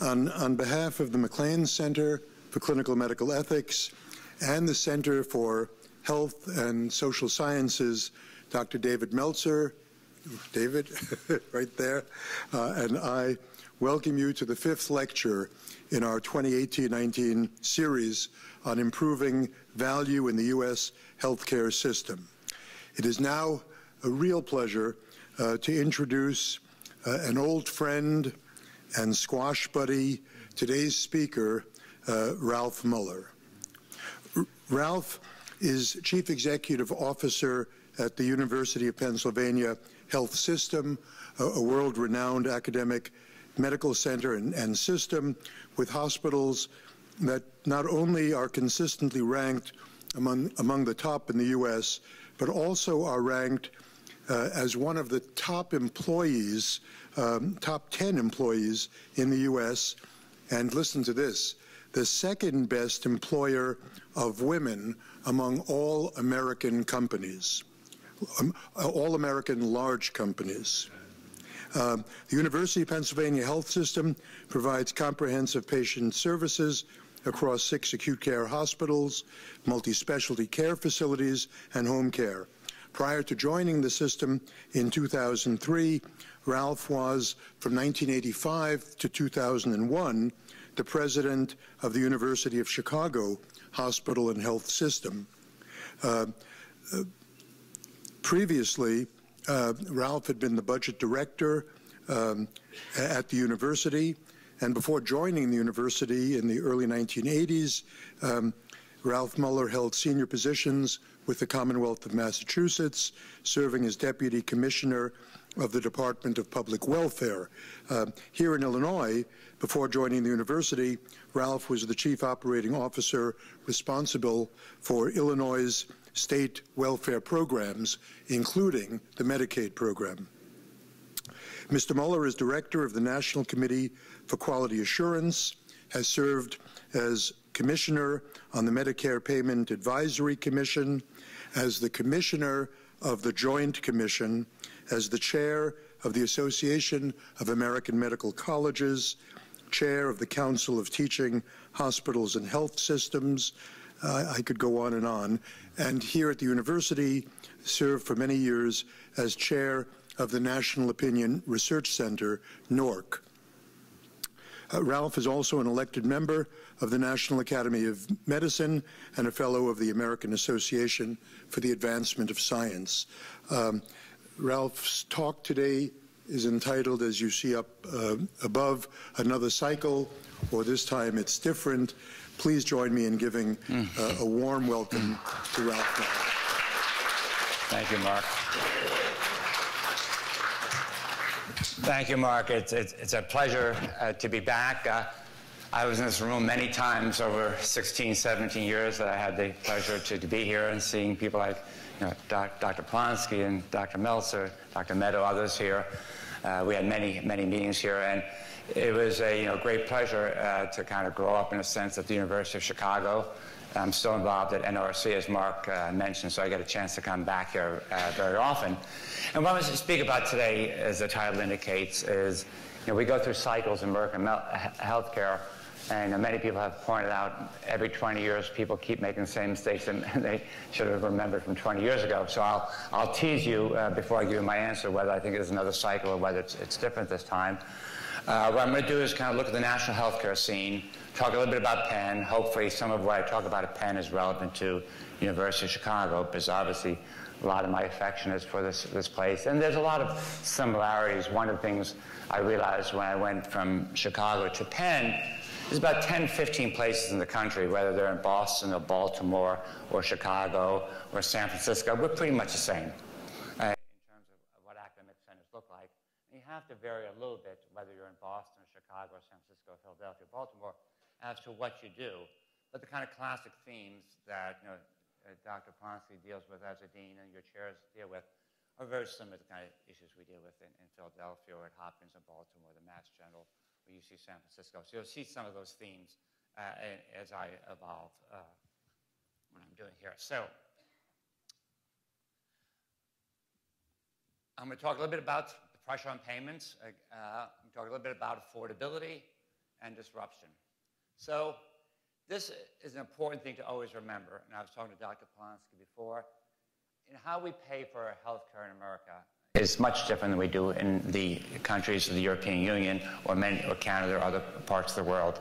On, on behalf of the MacLean Center for Clinical Medical Ethics and the Center for Health and Social Sciences, Dr. David Meltzer, David, right there, uh, and I welcome you to the fifth lecture in our 2018-19 series on improving value in the U.S. healthcare system. It is now a real pleasure uh, to introduce uh, an old friend and squash buddy, today's speaker, uh, Ralph Muller. R Ralph is Chief Executive Officer at the University of Pennsylvania Health System, a, a world-renowned academic medical center and, and system with hospitals that not only are consistently ranked among, among the top in the U.S., but also are ranked uh, as one of the top employees, um, top 10 employees in the U.S. And listen to this the second best employer of women among all American companies, um, all American large companies. Um, the University of Pennsylvania Health System provides comprehensive patient services across six acute care hospitals, multi-specialty care facilities, and home care. Prior to joining the system in 2003, Ralph was, from 1985 to 2001, the president of the University of Chicago Hospital and Health System. Uh, uh, previously, uh, Ralph had been the budget director um, at the university, and before joining the university in the early 1980s, um, Ralph Muller held senior positions with the Commonwealth of Massachusetts, serving as Deputy Commissioner of the Department of Public Welfare. Uh, here in Illinois, before joining the university, Ralph was the Chief Operating Officer responsible for Illinois' state welfare programs, including the Medicaid program. Mr. Muller is Director of the National Committee for Quality Assurance, has served as Commissioner on the Medicare Payment Advisory Commission, as the Commissioner of the Joint Commission, as the Chair of the Association of American Medical Colleges, Chair of the Council of Teaching Hospitals and Health Systems, uh, I could go on and on. And here at the university, served for many years as chair of the National Opinion Research Center, NORC. Uh, Ralph is also an elected member of the National Academy of Medicine and a fellow of the American Association for the Advancement of Science. Um, Ralph's talk today is entitled, as you see up uh, above, Another Cycle, or this time it's different. Please join me in giving uh, a warm welcome to Ralph. Thank you, Mark. Thank you, Mark. It's, it's, it's a pleasure uh, to be back. Uh, I was in this room many times over 16, 17 years that I had the pleasure to, to be here and seeing people like you know, Dr. Polonsky and Dr. Meltzer, Dr. Meadow, others here. Uh, we had many, many meetings here, and it was a you know, great pleasure uh, to kind of grow up in a sense at the University of Chicago. I'm still involved at NRC, as Mark uh, mentioned, so I get a chance to come back here uh, very often. And what I want to speak about today, as the title indicates, is you know, we go through cycles in American healthcare, and many people have pointed out every 20 years people keep making the same mistakes and they should have remembered from 20 years ago. So I'll, I'll tease you uh, before I give you my answer whether I think it is another cycle or whether it's, it's different this time. Uh, what I'm going to do is kind of look at the national healthcare scene, talk a little bit about Penn. Hopefully some of what I talk about at Penn is relevant to University of Chicago because obviously a lot of my affection is for this, this place. And there's a lot of similarities. One of the things I realized when I went from Chicago to Penn there's about 10, 15 places in the country, whether they're in Boston or Baltimore or Chicago or San Francisco, we're pretty much the same uh, in terms of what academic centers look like. And you have to vary a little bit whether you're in Boston or Chicago or San Francisco, Philadelphia, or Baltimore, as to what you do. But the kind of classic themes that you know, uh, Dr. Polonsky deals with as a dean and your chairs deal with are very similar to the kind of issues we deal with in, in Philadelphia or at Hopkins or Baltimore, the Mass General UC San Francisco. So you'll see some of those themes uh, as I evolve uh, what I'm doing here. So I'm going to talk a little bit about the pressure on payments. Uh, I'm going to talk a little bit about affordability and disruption. So this is an important thing to always remember, and I was talking to Dr. Polonsky before, in how we pay for health care in America is much different than we do in the countries of the European Union or, many, or Canada or other parts of the world.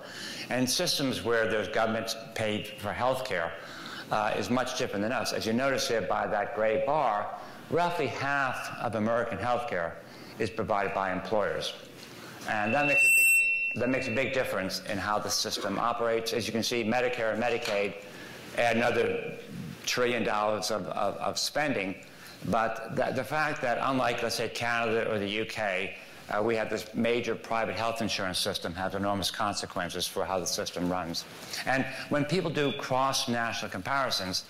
And systems where there's governments paid for health care uh, is much different than us. As you notice here by that gray bar, roughly half of American health care is provided by employers. And that makes, a big, that makes a big difference in how the system operates. As you can see, Medicare and Medicaid add another trillion dollars of, of, of spending. But the, the fact that, unlike, let's say, Canada or the UK, uh, we have this major private health insurance system has enormous consequences for how the system runs. And when people do cross-national comparisons,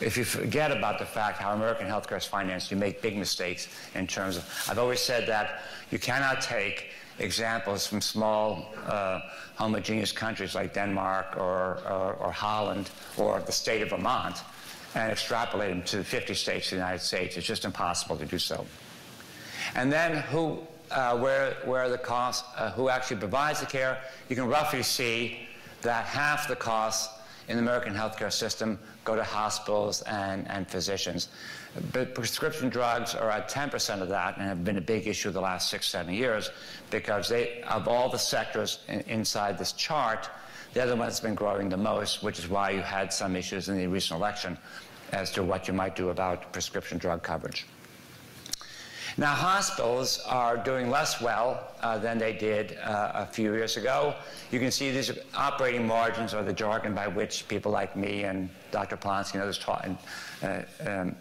if you forget about the fact how American healthcare is financed, you make big mistakes in terms of, I've always said that you cannot take examples from small uh, homogeneous countries like Denmark or, or, or Holland or the state of Vermont and extrapolate them to the 50 states of the United States. It's just impossible to do so. And then who, uh, where, where the cost, uh, who actually provides the care, you can roughly see that half the costs in the American healthcare system go to hospitals and, and physicians. But prescription drugs are at 10% of that and have been a big issue the last six, seven years because they, of all the sectors in, inside this chart, they're the ones that's been growing the most, which is why you had some issues in the recent election as to what you might do about prescription drug coverage. Now, hospitals are doing less well uh, than they did uh, a few years ago. You can see these operating margins are the jargon by which people like me and Dr. Polonsky and others talk, and, uh, um,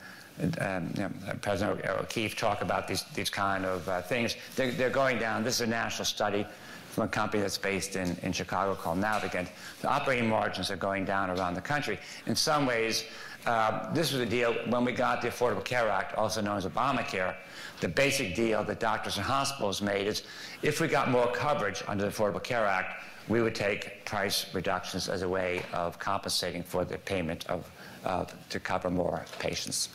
um, you know, President O'Keefe talk about these, these kind of uh, things. They're, they're going down. This is a national study from a company that's based in, in Chicago called Navigant. The operating margins are going down around the country. In some ways, uh, this was a deal when we got the Affordable Care Act, also known as Obamacare. The basic deal that doctors and hospitals made is if we got more coverage under the Affordable Care Act, we would take price reductions as a way of compensating for the payment of, uh, to cover more patients.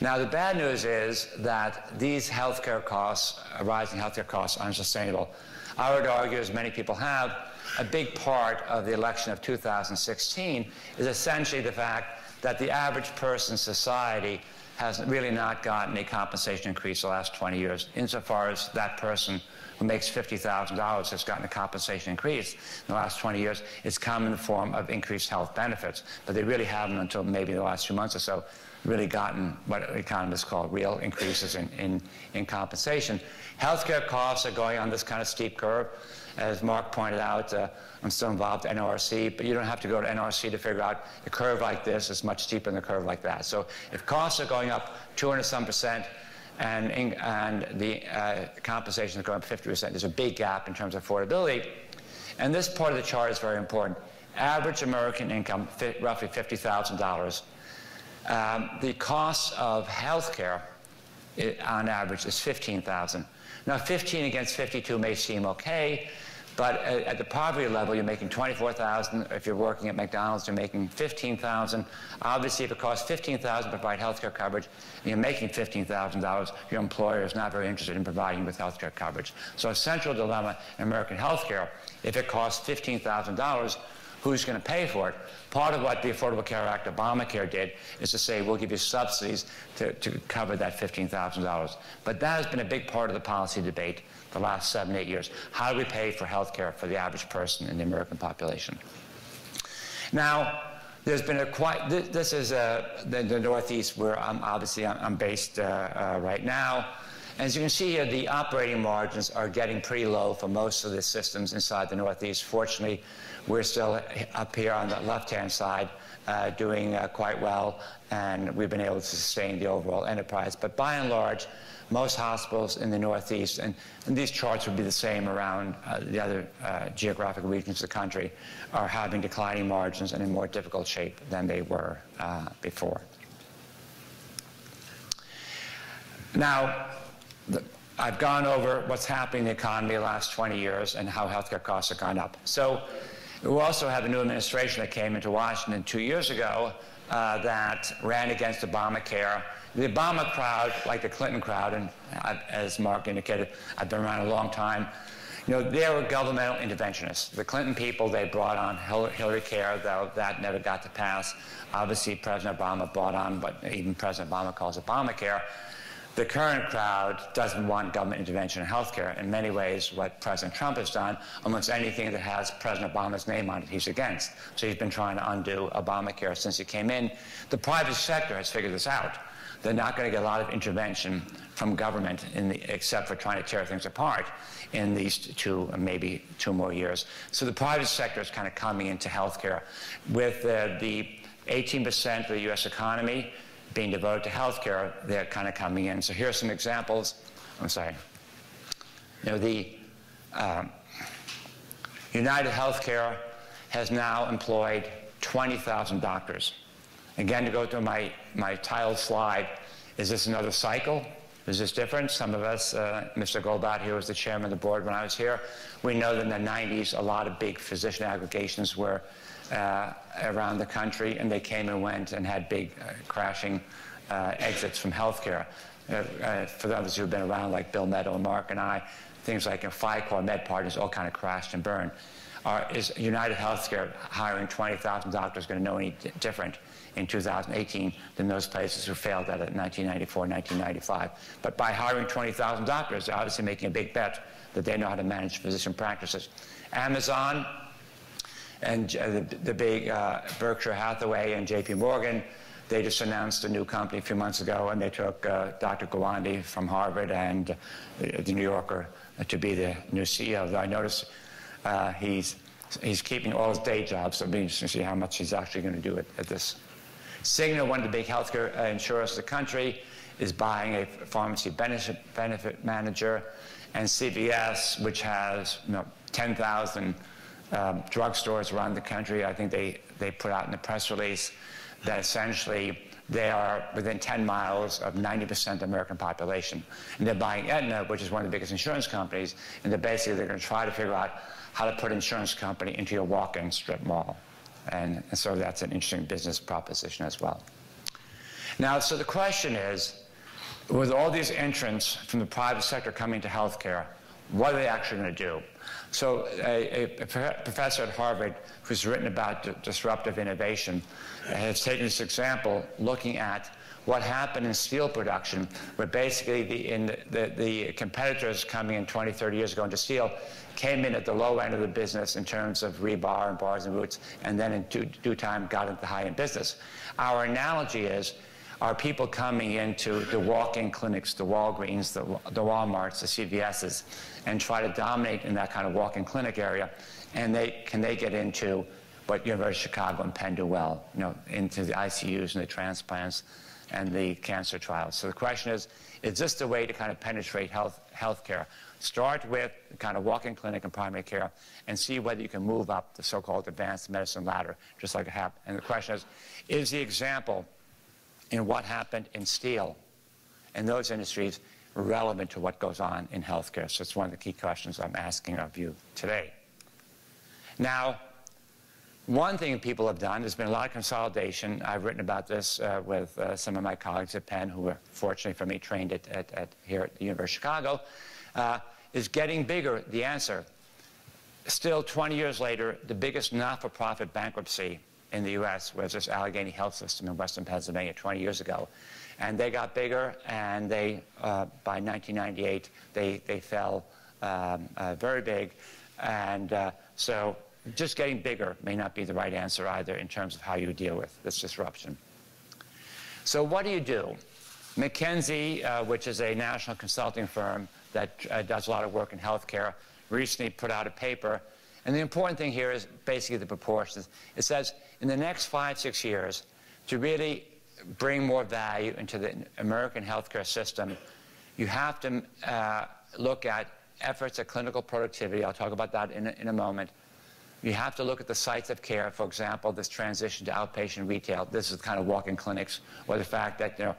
Now, the bad news is that these healthcare costs, rising healthcare costs, are unsustainable. I would argue, as many people have, a big part of the election of 2016 is essentially the fact that the average person in society has really not gotten a compensation increase the last 20 years, insofar as that person who makes $50,000 has gotten a compensation increase in the last 20 years. It's come in the form of increased health benefits, but they really haven't until maybe the last few months or so really gotten what economists call real increases in, in, in compensation. Healthcare costs are going on this kind of steep curve. As Mark pointed out, uh, I'm still involved in NRC, but you don't have to go to NRC to figure out a curve like this is much steeper than a curve like that. So if costs are going up 200 some percent, and, and the uh, compensation is going up 50%. There's a big gap in terms of affordability. And this part of the chart is very important. Average American income, roughly $50,000. Um, the cost of health care on average is 15,000. Now, 15 against 52 may seem okay, but at the poverty level, you're making 24,000. If you're working at McDonald's, you're making 15,000. Obviously, if it costs 15,000 to provide health care coverage, and you're making $15,000, your employer is not very interested in providing you with health care coverage. So a central dilemma in American health care, if it costs $15,000, who's going to pay for it? Part of what the Affordable Care Act, Obamacare, did is to say, we'll give you subsidies to, to cover that $15,000. But that has been a big part of the policy debate the last seven, eight years. How do we pay for health care for the average person in the American population? Now, there's been a quite, this, this is uh, the, the, Northeast where I'm obviously I'm, based uh, uh, right now. As you can see here, the operating margins are getting pretty low for most of the systems inside the Northeast. Fortunately, we're still up here on the left-hand side uh, doing uh, quite well, and we've been able to sustain the overall enterprise. But by and large, most hospitals in the Northeast, and, and these charts would be the same around uh, the other uh, geographic regions of the country, are having declining margins and in more difficult shape than they were uh, before. Now, the, I've gone over what's happening in the economy the last 20 years and how healthcare costs have gone up. So we also have a new administration that came into Washington two years ago uh, that ran against Obamacare. The Obama crowd, like the Clinton crowd, and I've, as Mark indicated, I've been around a long time, you know, they were governmental interventionists. The Clinton people, they brought on Hillary Care, though that never got to pass. Obviously, President Obama brought on what even President Obama calls Obamacare. The current crowd doesn't want government intervention in healthcare. In many ways, what President Trump has done, almost anything that has President Obama's name on it, he's against. So he's been trying to undo Obamacare since he came in. The private sector has figured this out. They're not going to get a lot of intervention from government the, except for trying to tear things apart in these two, maybe two more years. So the private sector is kind of coming into healthcare with uh, the 18% of the U.S. economy being devoted to healthcare, they're kind of coming in. So here are some examples. I'm sorry. You know, the um, United Healthcare has now employed 20,000 doctors. Again, to go to my, my title slide, is this another cycle? Is this different? Some of us, uh, Mr. Goldblatt here was the chairman of the board when I was here. We know that in the 90s, a lot of big physician aggregations were uh, around the country, and they came and went and had big uh, crashing uh, exits from healthcare. Uh, uh, for those who have been around, like Bill Meadow and Mark and I, things like PhyCor, Med Partners, all kind of crashed and burned. is United Healthcare hiring 20,000 doctors going to know any different? in 2018 than those places who failed at it in 1994, 1995. But by hiring 20,000 doctors, they're obviously making a big bet that they know how to manage physician practices. Amazon and uh, the, the, big uh, Berkshire Hathaway and JP Morgan, they just announced a new company a few months ago, and they took uh, Dr. Gawande from Harvard and the New Yorker to be the new CEO. I noticed uh, he's he's keeping all his day jobs, so it'll be interesting to see how much he's actually going to do at, at this Cigna, one of the big healthcare uh, insurers of the country, is buying a pharmacy benefit, benefit manager. And CVS, which has you know, 10,000 um, drugstores around the country, I think they, they put out in the press release that essentially they are within 10 miles of 90% of the American population. And they're buying Aetna, which is one of the biggest insurance companies, and they're basically they're going to try to figure out how to put insurance company into your walk-in strip mall. And, and so that's an interesting business proposition as well. Now, so the question is, with all these entrants from the private sector coming to healthcare, what are they actually going to do? So a, a, professor at Harvard who's written about disruptive innovation has taken this example looking at what happened in steel production, where basically the, in the, the, competitors coming in 20, 30 years ago into steel came in at the low end of the business in terms of rebar and bars and roots, and then in due, due time got into the high-end business. Our analogy is, are people coming into the walk-in clinics, the Walgreens, the, the Walmarts, the CVSs, and try to dominate in that kind of walk-in clinic area, and they, can they get into what University of Chicago and Penn do well, you know, into the ICUs and the transplants and the cancer trials. So the question is, is this the way to kind of penetrate health healthcare? Start with kind of walk-in clinic and primary care and see whether you can move up the so-called advanced medicine ladder, just like it happened. And the question is, is the example in what happened in steel and those industries relevant to what goes on in healthcare? So it's one of the key questions I'm asking of you today. Now, one thing people have done, there's been a lot of consolidation. I've written about this uh, with uh, some of my colleagues at Penn, who were fortunately for me trained at, at, at here at the University of Chicago. Uh, is getting bigger the answer? Still, 20 years later, the biggest not-for-profit bankruptcy in the U.S. was this Allegheny Health System in western Pennsylvania 20 years ago. And they got bigger, and they, uh, by 1998, they, they fell um, uh, very big. And uh, so just getting bigger may not be the right answer either in terms of how you deal with this disruption. So what do you do? McKinsey, uh, which is a national consulting firm that uh, does a lot of work in healthcare, recently put out a paper. And the important thing here is basically the proportions. It says in the next five, six years, to really bring more value into the American healthcare system, you have to uh, look at efforts at clinical productivity. I'll talk about that in a, in a moment. You have to look at the sites of care, for example, this transition to outpatient retail. This is the kind of walk-in clinics, or the fact that, you know,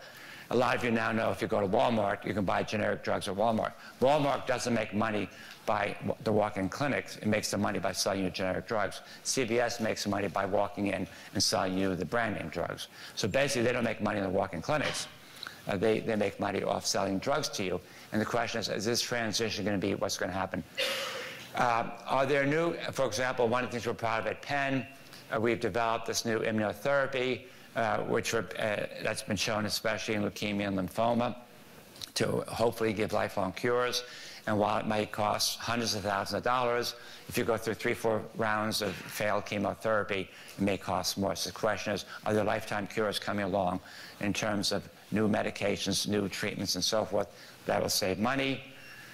a lot of you now know if you go to Walmart, you can buy generic drugs at Walmart. Walmart doesn't make money by the walk-in clinics. It makes the money by selling you generic drugs. CVS makes the money by walking in and selling you the brand name drugs. So basically, they don't make money in the walk-in clinics. Uh, they, they make money off selling drugs to you. And the question is, is this transition going to be what's going to happen? Uh, are there new, for example, one of the things we're proud of at Penn, uh, we've developed this new immunotherapy, uh, which uh, that's been shown especially in leukemia and lymphoma to hopefully give lifelong cures. And while it might cost hundreds of thousands of dollars, if you go through three, four rounds of failed chemotherapy, it may cost more. So the question is, are there lifetime cures coming along in terms of new medications, new treatments, and so forth that will save money?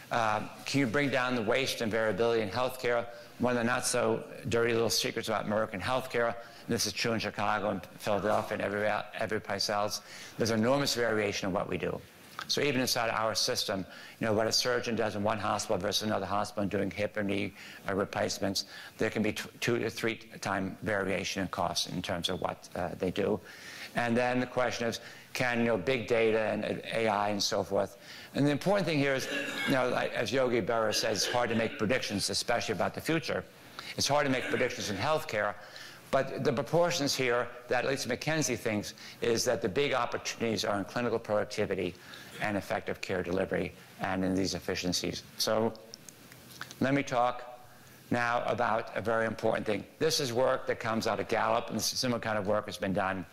Uh, can you bring down the waste and variability in healthcare? One of the not so dirty little secrets about American healthcare, this is true in Chicago and Philadelphia and every, every place else, there's enormous variation in what we do. So even inside our system, you know, what a surgeon does in one hospital versus another hospital doing hip or knee uh, replacements, there can be two to three time variation in cost in terms of what uh, they do. And then the question is, can, you know, big data and AI and so forth. And the important thing here is, you know, as Yogi Berra says, it's hard to make predictions, especially about the future. It's hard to make predictions in healthcare, but the proportions here that at least McKinsey thinks is that the big opportunities are in clinical productivity and effective care delivery and in these efficiencies. So let me talk now about a very important thing. This is work that comes out of Gallup, and similar kind of work has been done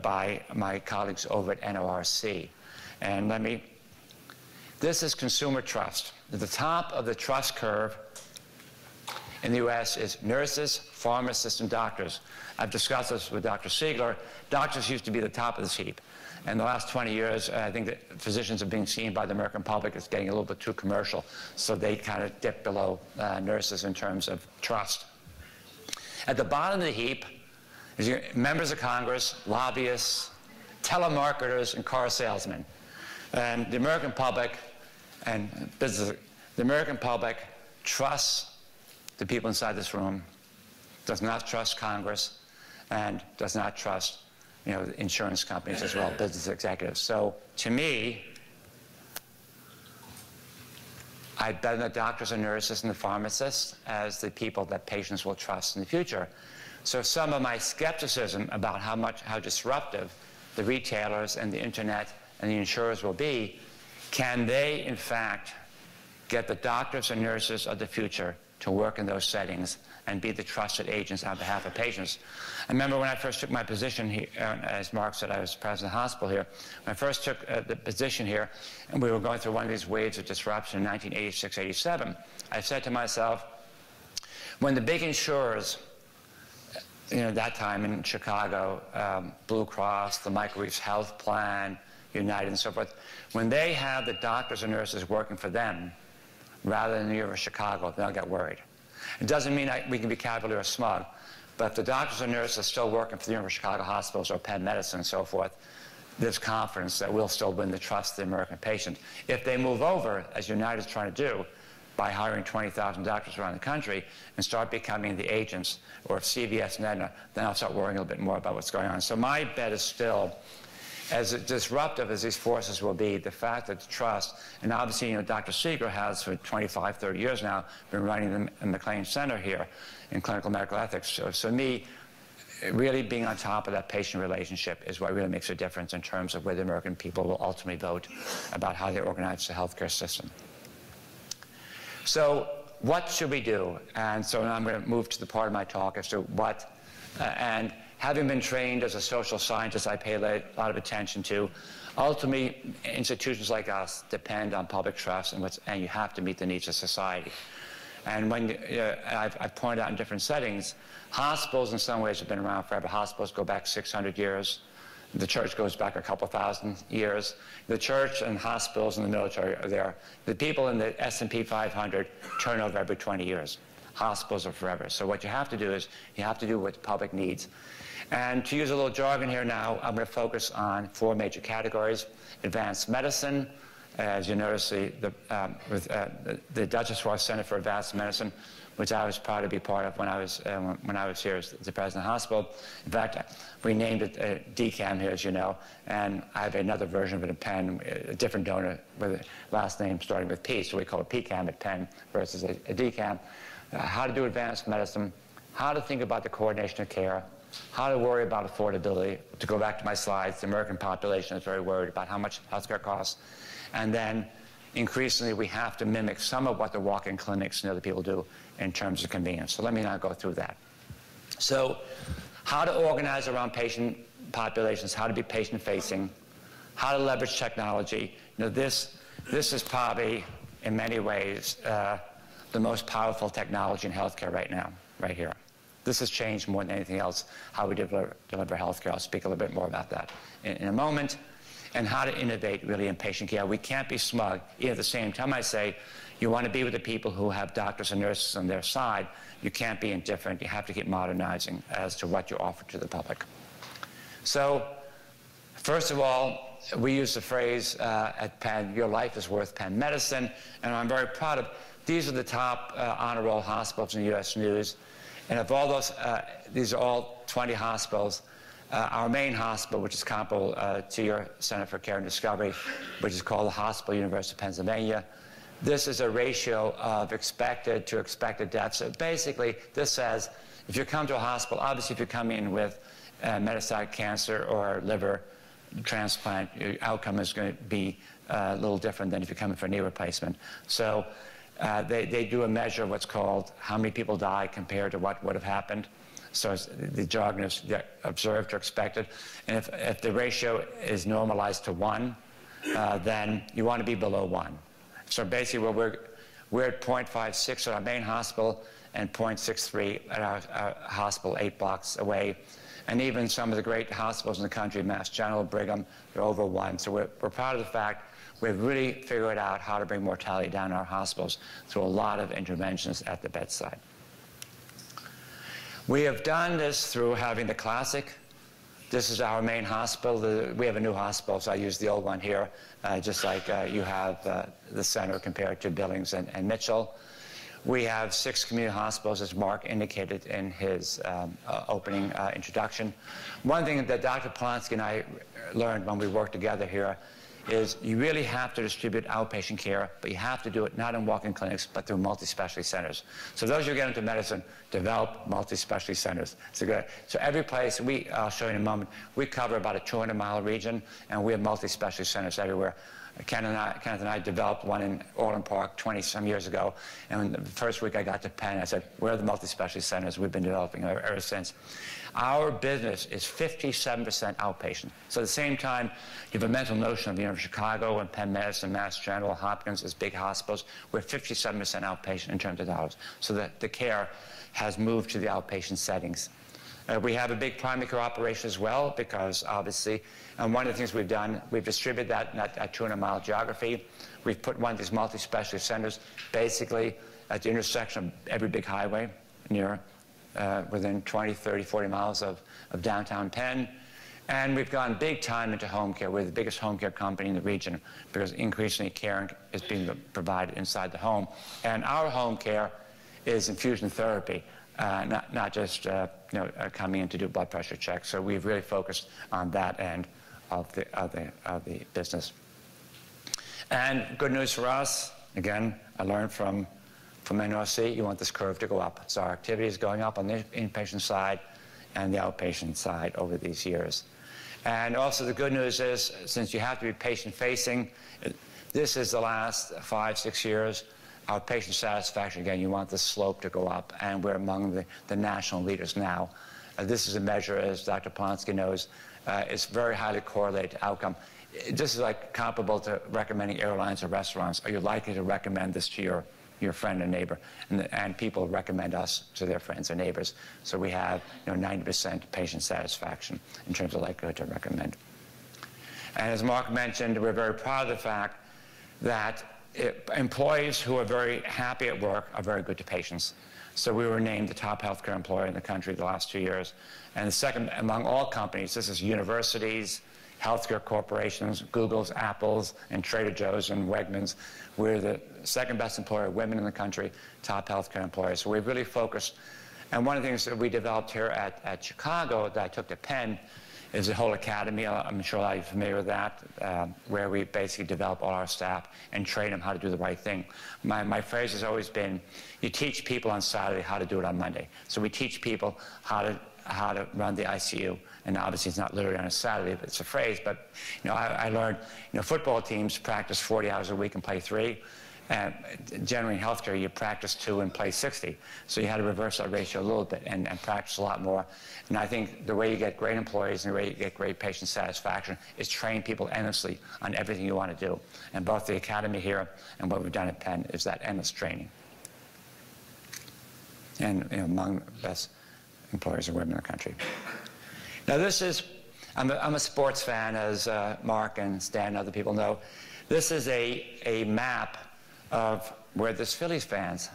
by my colleagues over at NORC. And let me, this is consumer trust. At the top of the trust curve in the U.S. is nurses, pharmacists, and doctors. I've discussed this with Dr. Siegler. Doctors used to be the top of this heap. In the last 20 years, I think that physicians are being seen by the American public as getting a little bit too commercial, so they kind of dip below uh, nurses in terms of trust. At the bottom of the heap is your members of Congress, lobbyists, telemarketers, and car salesmen. And the American public and business, the American public trusts the people inside this room, does not trust Congress, and does not trust you know, insurance companies as well, business executives. So to me, I bet the doctors and nurses and the pharmacists as the people that patients will trust in the future. So some of my skepticism about how much, how disruptive the retailers and the internet and the insurers will be, can they in fact get the doctors and nurses of the future to work in those settings and be the trusted agents on behalf of patients. I remember when I first took my position here, uh, as Mark said, I was president of the hospital here. When I first took uh, the position here, and we were going through one of these waves of disruption in 1986, 87, I said to myself, when the big insurers, you know, that time in Chicago, um, Blue Cross, the Michael Reese Health Plan, United and so forth, when they have the doctors and nurses working for them, rather than the University of Chicago, they'll get worried. It doesn't mean I, we can be cavalier or smug, but the doctors and nurses are still working for the University of Chicago hospitals or Penn Medicine and so forth, there's confidence that we'll still win the trust of the American patient. If they move over, as United is trying to do, by hiring 20,000 doctors around the country and start becoming the agents, or if CVS and Aetna, then I'll start worrying a little bit more about what's going on. So my bet is still as disruptive as these forces will be, the fact that trust, and obviously, you know, Dr. Siegler has for 25, 30 years now been running the MacLean Center here in clinical medical ethics. So, so me, really being on top of that patient relationship is what really makes a difference in terms of where the American people will ultimately vote about how they organize the healthcare system. So what should we do? And so now I'm going to move to the part of my talk as to what, uh, and Having been trained as a social scientist, I pay a lot of attention to. Ultimately, institutions like us depend on public trust, and, and you have to meet the needs of society. And when uh, I've, I've, pointed out in different settings, hospitals in some ways have been around forever. Hospitals go back 600 years. The church goes back a couple thousand years. The church and hospitals and the military are there. The people in the S&P 500 turn over every 20 years. Hospitals are forever. So what you have to do is you have to do what the public needs. And to use a little jargon here now, I'm going to focus on four major categories. Advanced medicine, as you notice, the, the, um, with, uh, the, Duchossois Center for Advanced Medicine, which I was proud to be part of when I was, uh, when I was here as the president of the hospital. In fact, we named it uh, DCAM here, as you know, and I have another version of it in Penn, a different donor with a last name starting with P, so we call it PCAM at Penn versus a, a DCAM. Uh, how to do advanced medicine, how to think about the coordination of care, how to worry about affordability. To go back to my slides, the American population is very worried about how much healthcare costs. And then increasingly we have to mimic some of what the walk-in clinics and other people do in terms of convenience. So let me now go through that. So how to organize around patient populations, how to be patient-facing, how to leverage technology. You know, this, this is probably, in many ways, uh, the most powerful technology in healthcare right now, right here. This has changed more than anything else how we deliver, deliver healthcare. I'll speak a little bit more about that in, in a moment. And how to innovate really in patient care. We can't be smug. At the same time, I say you want to be with the people who have doctors and nurses on their side. You can't be indifferent. You have to keep modernizing as to what you offer to the public. So, first of all, we use the phrase uh, at Penn, your life is worth Penn medicine, and I'm very proud of these are the top uh, honor roll hospitals in U.S. News. And of all those, uh, these are all 20 hospitals. Uh, our main hospital, which is comparable uh, to your Center for Care and Discovery, which is called the Hospital University of Pennsylvania. This is a ratio of expected to expected deaths. So basically, this says if you come to a hospital, obviously if you come in with uh, metastatic cancer or liver transplant, your outcome is going to be uh, a little different than if you're coming for a knee replacement. So uh, they, they do a measure of what's called how many people die compared to what would have happened. So the jargon is observed or expected. And if, if the ratio is normalized to one, uh, then you want to be below one. So basically, we're, we're at 0.56 at our main hospital and 0.63 at our, our, hospital eight blocks away. And even some of the great hospitals in the country, Mass General, Brigham, they're over one. So we're, we're proud of the fact we've really figured out how to bring mortality down in our hospitals through a lot of interventions at the bedside. We have done this through having the classic. This is our main hospital. We have a new hospital, so I use the old one here, uh, just like uh, you have uh, the center compared to Billings and, and, Mitchell. We have six community hospitals, as Mark indicated in his um, uh, opening uh, introduction. One thing that Dr. Polonsky and I learned when we worked together here is you really have to distribute outpatient care, but you have to do it not in walk-in clinics, but through multi-specialty centers. So those who get into medicine, develop multi-specialty centers. So, good. so every place, we, I'll show you in a moment, we cover about a 200-mile region, and we have multi-specialty centers everywhere. Ken and, I, Kenneth and I developed one in Orland Park 20 some years ago. And the first week I got to Penn, I said, where are the multi-specialty centers we've been developing ever, ever since? Our business is 57% outpatient. So at the same time, you have a mental notion of the University of Chicago and Penn Medicine, Mass General, Hopkins as big hospitals. We're 57% outpatient in terms of dollars. So that the care has moved to the outpatient settings. Uh, we have a big primary care operation as well because obviously, and one of the things we've done, we've distributed that, that, that 200 mile geography. We've put one of these multi-specialty centers basically at the intersection of every big highway near, uh, within 20, 30, 40 miles of, of downtown Penn. And we've gone big time into home care. We're the biggest home care company in the region because increasingly care is being provided inside the home. And our home care is infusion therapy uh, not, not just uh, you know, uh, coming in to do blood pressure checks. So we've really focused on that end of the, of the, of the business. And good news for us, again, I learned from, from NRC, you want this curve to go up. So our activity is going up on the inpatient side and the outpatient side over these years. And also the good news is, since you have to be patient-facing, this is the last five, six years, our patient satisfaction, again, you want the slope to go up, and we're among the, the national leaders now. Uh, this is a measure, as Dr. Polonsky knows, uh, it's very highly correlated to outcome. This is like comparable to recommending airlines or restaurants. Are you likely to recommend this to your, your friend and neighbor? And, the, and people recommend us to their friends and neighbors. So we have you know, 90% patient satisfaction in terms of likelihood to recommend. And as Mark mentioned, we're very proud of the fact that employees who are very happy at work are very good to patients. So we were named the top healthcare employer in the country the last two years. And the second among all companies, this is universities, healthcare corporations, Google's, Apple's, and Trader Joe's and Wegmans. We're the second best employer of women in the country, top healthcare employer. So we've really focused. And one of the things that we developed here at, at Chicago that I took to Penn is a whole academy. Uh, I'm sure a lot of you are familiar with that, uh, where we basically develop all our staff and train them how to do the right thing. My, my phrase has always been, you teach people on Saturday how to do it on Monday. So we teach people how to how to run the ICU. And obviously, it's not literally on a Saturday, but it's a phrase. But you know, I, I learned, you know, football teams practice 40 hours a week and play three. And generally in healthcare, you practice two and play 60. So you had to reverse that ratio a little bit and, and, practice a lot more. And I think the way you get great employees and the way you get great patient satisfaction is train people endlessly on everything you want to do. And both the academy here and what we've done at Penn is that endless training. And you know, among the best employers and women in the country. Now this is, I'm a, I'm a sports fan, as uh, Mark and Stan and other people know. This is a, a map of where there's Phillies fans.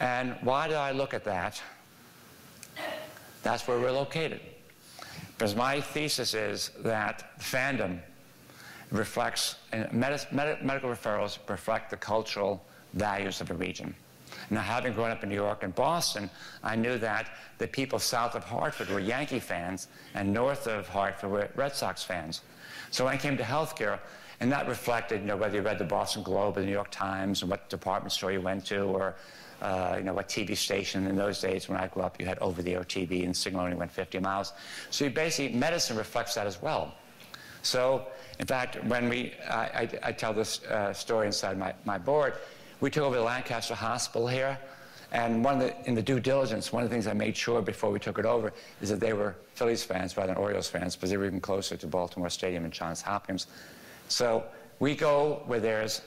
And why do I look at that? That's where we're located. Because my thesis is that fandom reflects, med med medical referrals reflect the cultural values of a region. Now, having grown up in New York and Boston, I knew that the people south of Hartford were Yankee fans and north of Hartford were Red Sox fans. So when I came to healthcare, and that reflected, you know, whether you read the Boston Globe or the New York Times and what department store you went to or, uh, you know, what TV station. In those days when I grew up, you had over-the-air TV and signal only went 50 miles. So you basically, medicine reflects that as well. So, in fact, when we, I, I, I tell this uh, story inside my, my board, we took over the Lancaster Hospital here. And one of the, in the due diligence, one of the things I made sure before we took it over is that they were Phillies fans rather than Orioles fans because they were even closer to Baltimore Stadium and Johns Hopkins. So we go where there's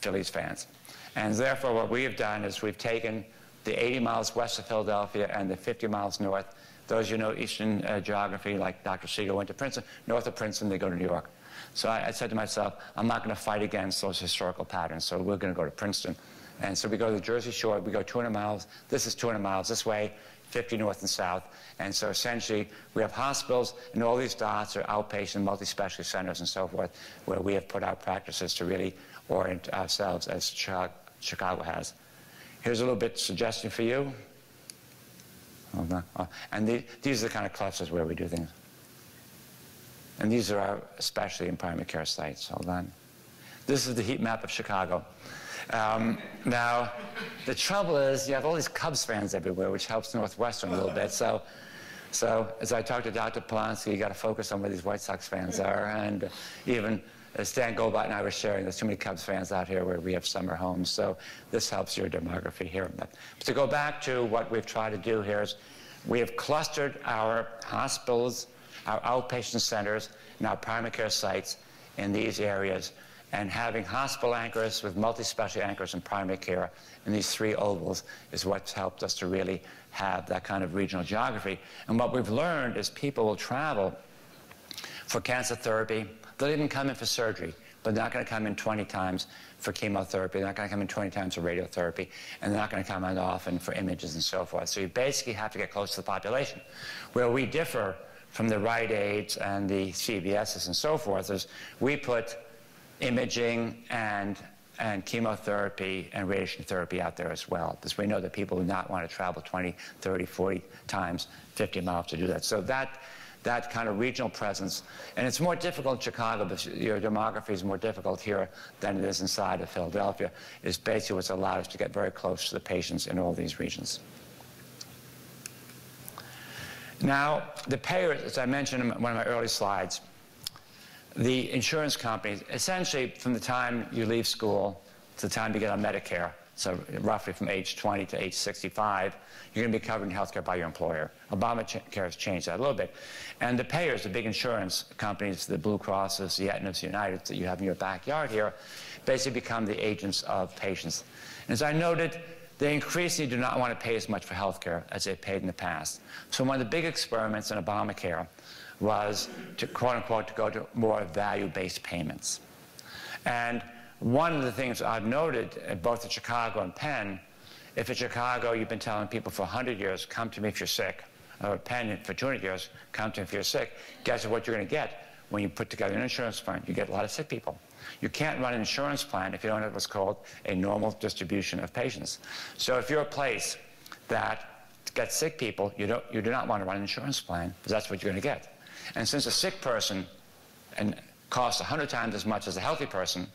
Phillies fans. And therefore, what we have done is we've taken the 80 miles west of Philadelphia and the 50 miles north. Those you know Eastern uh, geography, like Dr. Siegel went to Princeton. North of Princeton, they go to New York. So I, I said to myself, I'm not going to fight against those historical patterns, so we're going to go to Princeton. And so we go to the Jersey Shore. We go 200 miles. This is 200 miles this way. 50 north and south. And so essentially, we have hospitals, and all these dots are outpatient, multi-specialty centers and so forth, where we have put our practices to really orient ourselves as Chicago has. Here's a little bit suggestion for you. Oh, and the, these are the kind of clusters where we do things. And these are our, especially in primary care sites. Hold on. This is the heat map of Chicago. Um, now, the trouble is you have all these Cubs fans everywhere, which helps Northwestern a little bit. So, so as I talked to Dr. Polonsky, you got to focus on where these White Sox fans are. And even as Stan Goldblatt and I were sharing, there's too many Cubs fans out here where we have summer homes. So this helps your demography here. But to go back to what we've tried to do here is we have clustered our hospitals, our outpatient centers, and our primary care sites in these areas and having hospital anchors with multi-specialty anchors in primary care in these three ovals is what's helped us to really have that kind of regional geography. And what we've learned is people will travel for cancer therapy. They'll even come in for surgery, but they're not going to come in 20 times for chemotherapy. They're not going to come in 20 times for radiotherapy, and they're not going to come in often for images and so forth. So you basically have to get close to the population. Where we differ from the Rite Aids and the CVSs and so forth is we put imaging and, and chemotherapy and radiation therapy out there as well, because we know that people do not want to travel 20, 30, 40 times 50 miles to do that. So that, that kind of regional presence, and it's more difficult in Chicago, because your demography is more difficult here than it is inside of Philadelphia, is basically what's allowed us to get very close to the patients in all these regions. Now, the payers, as I mentioned in one of my early slides, the insurance companies, essentially from the time you leave school to the time you get on Medicare, so roughly from age 20 to age 65, you're going to be covered in health care by your employer. Obamacare has changed that a little bit. And the payers, the big insurance companies, the Blue Crosses, the Aetnas, United that you have in your backyard here, basically become the agents of patients. And as I noted, they increasingly do not want to pay as much for health care as they paid in the past. So one of the big experiments in Obamacare was to quote unquote to go to more value-based payments. And one of the things I've noted at both at Chicago and Penn, if at Chicago you've been telling people for 100 years, come to me if you're sick, or Penn for 200 years, come to me if you're sick, guess what you're going to get when you put together an insurance plan? You get a lot of sick people. You can't run an insurance plan if you don't have what's called a normal distribution of patients. So if you're a place that gets sick people, you, don't, you do not want to run an insurance plan because that's what you're going to get. And since a sick person and costs 100 times as much as a healthy person,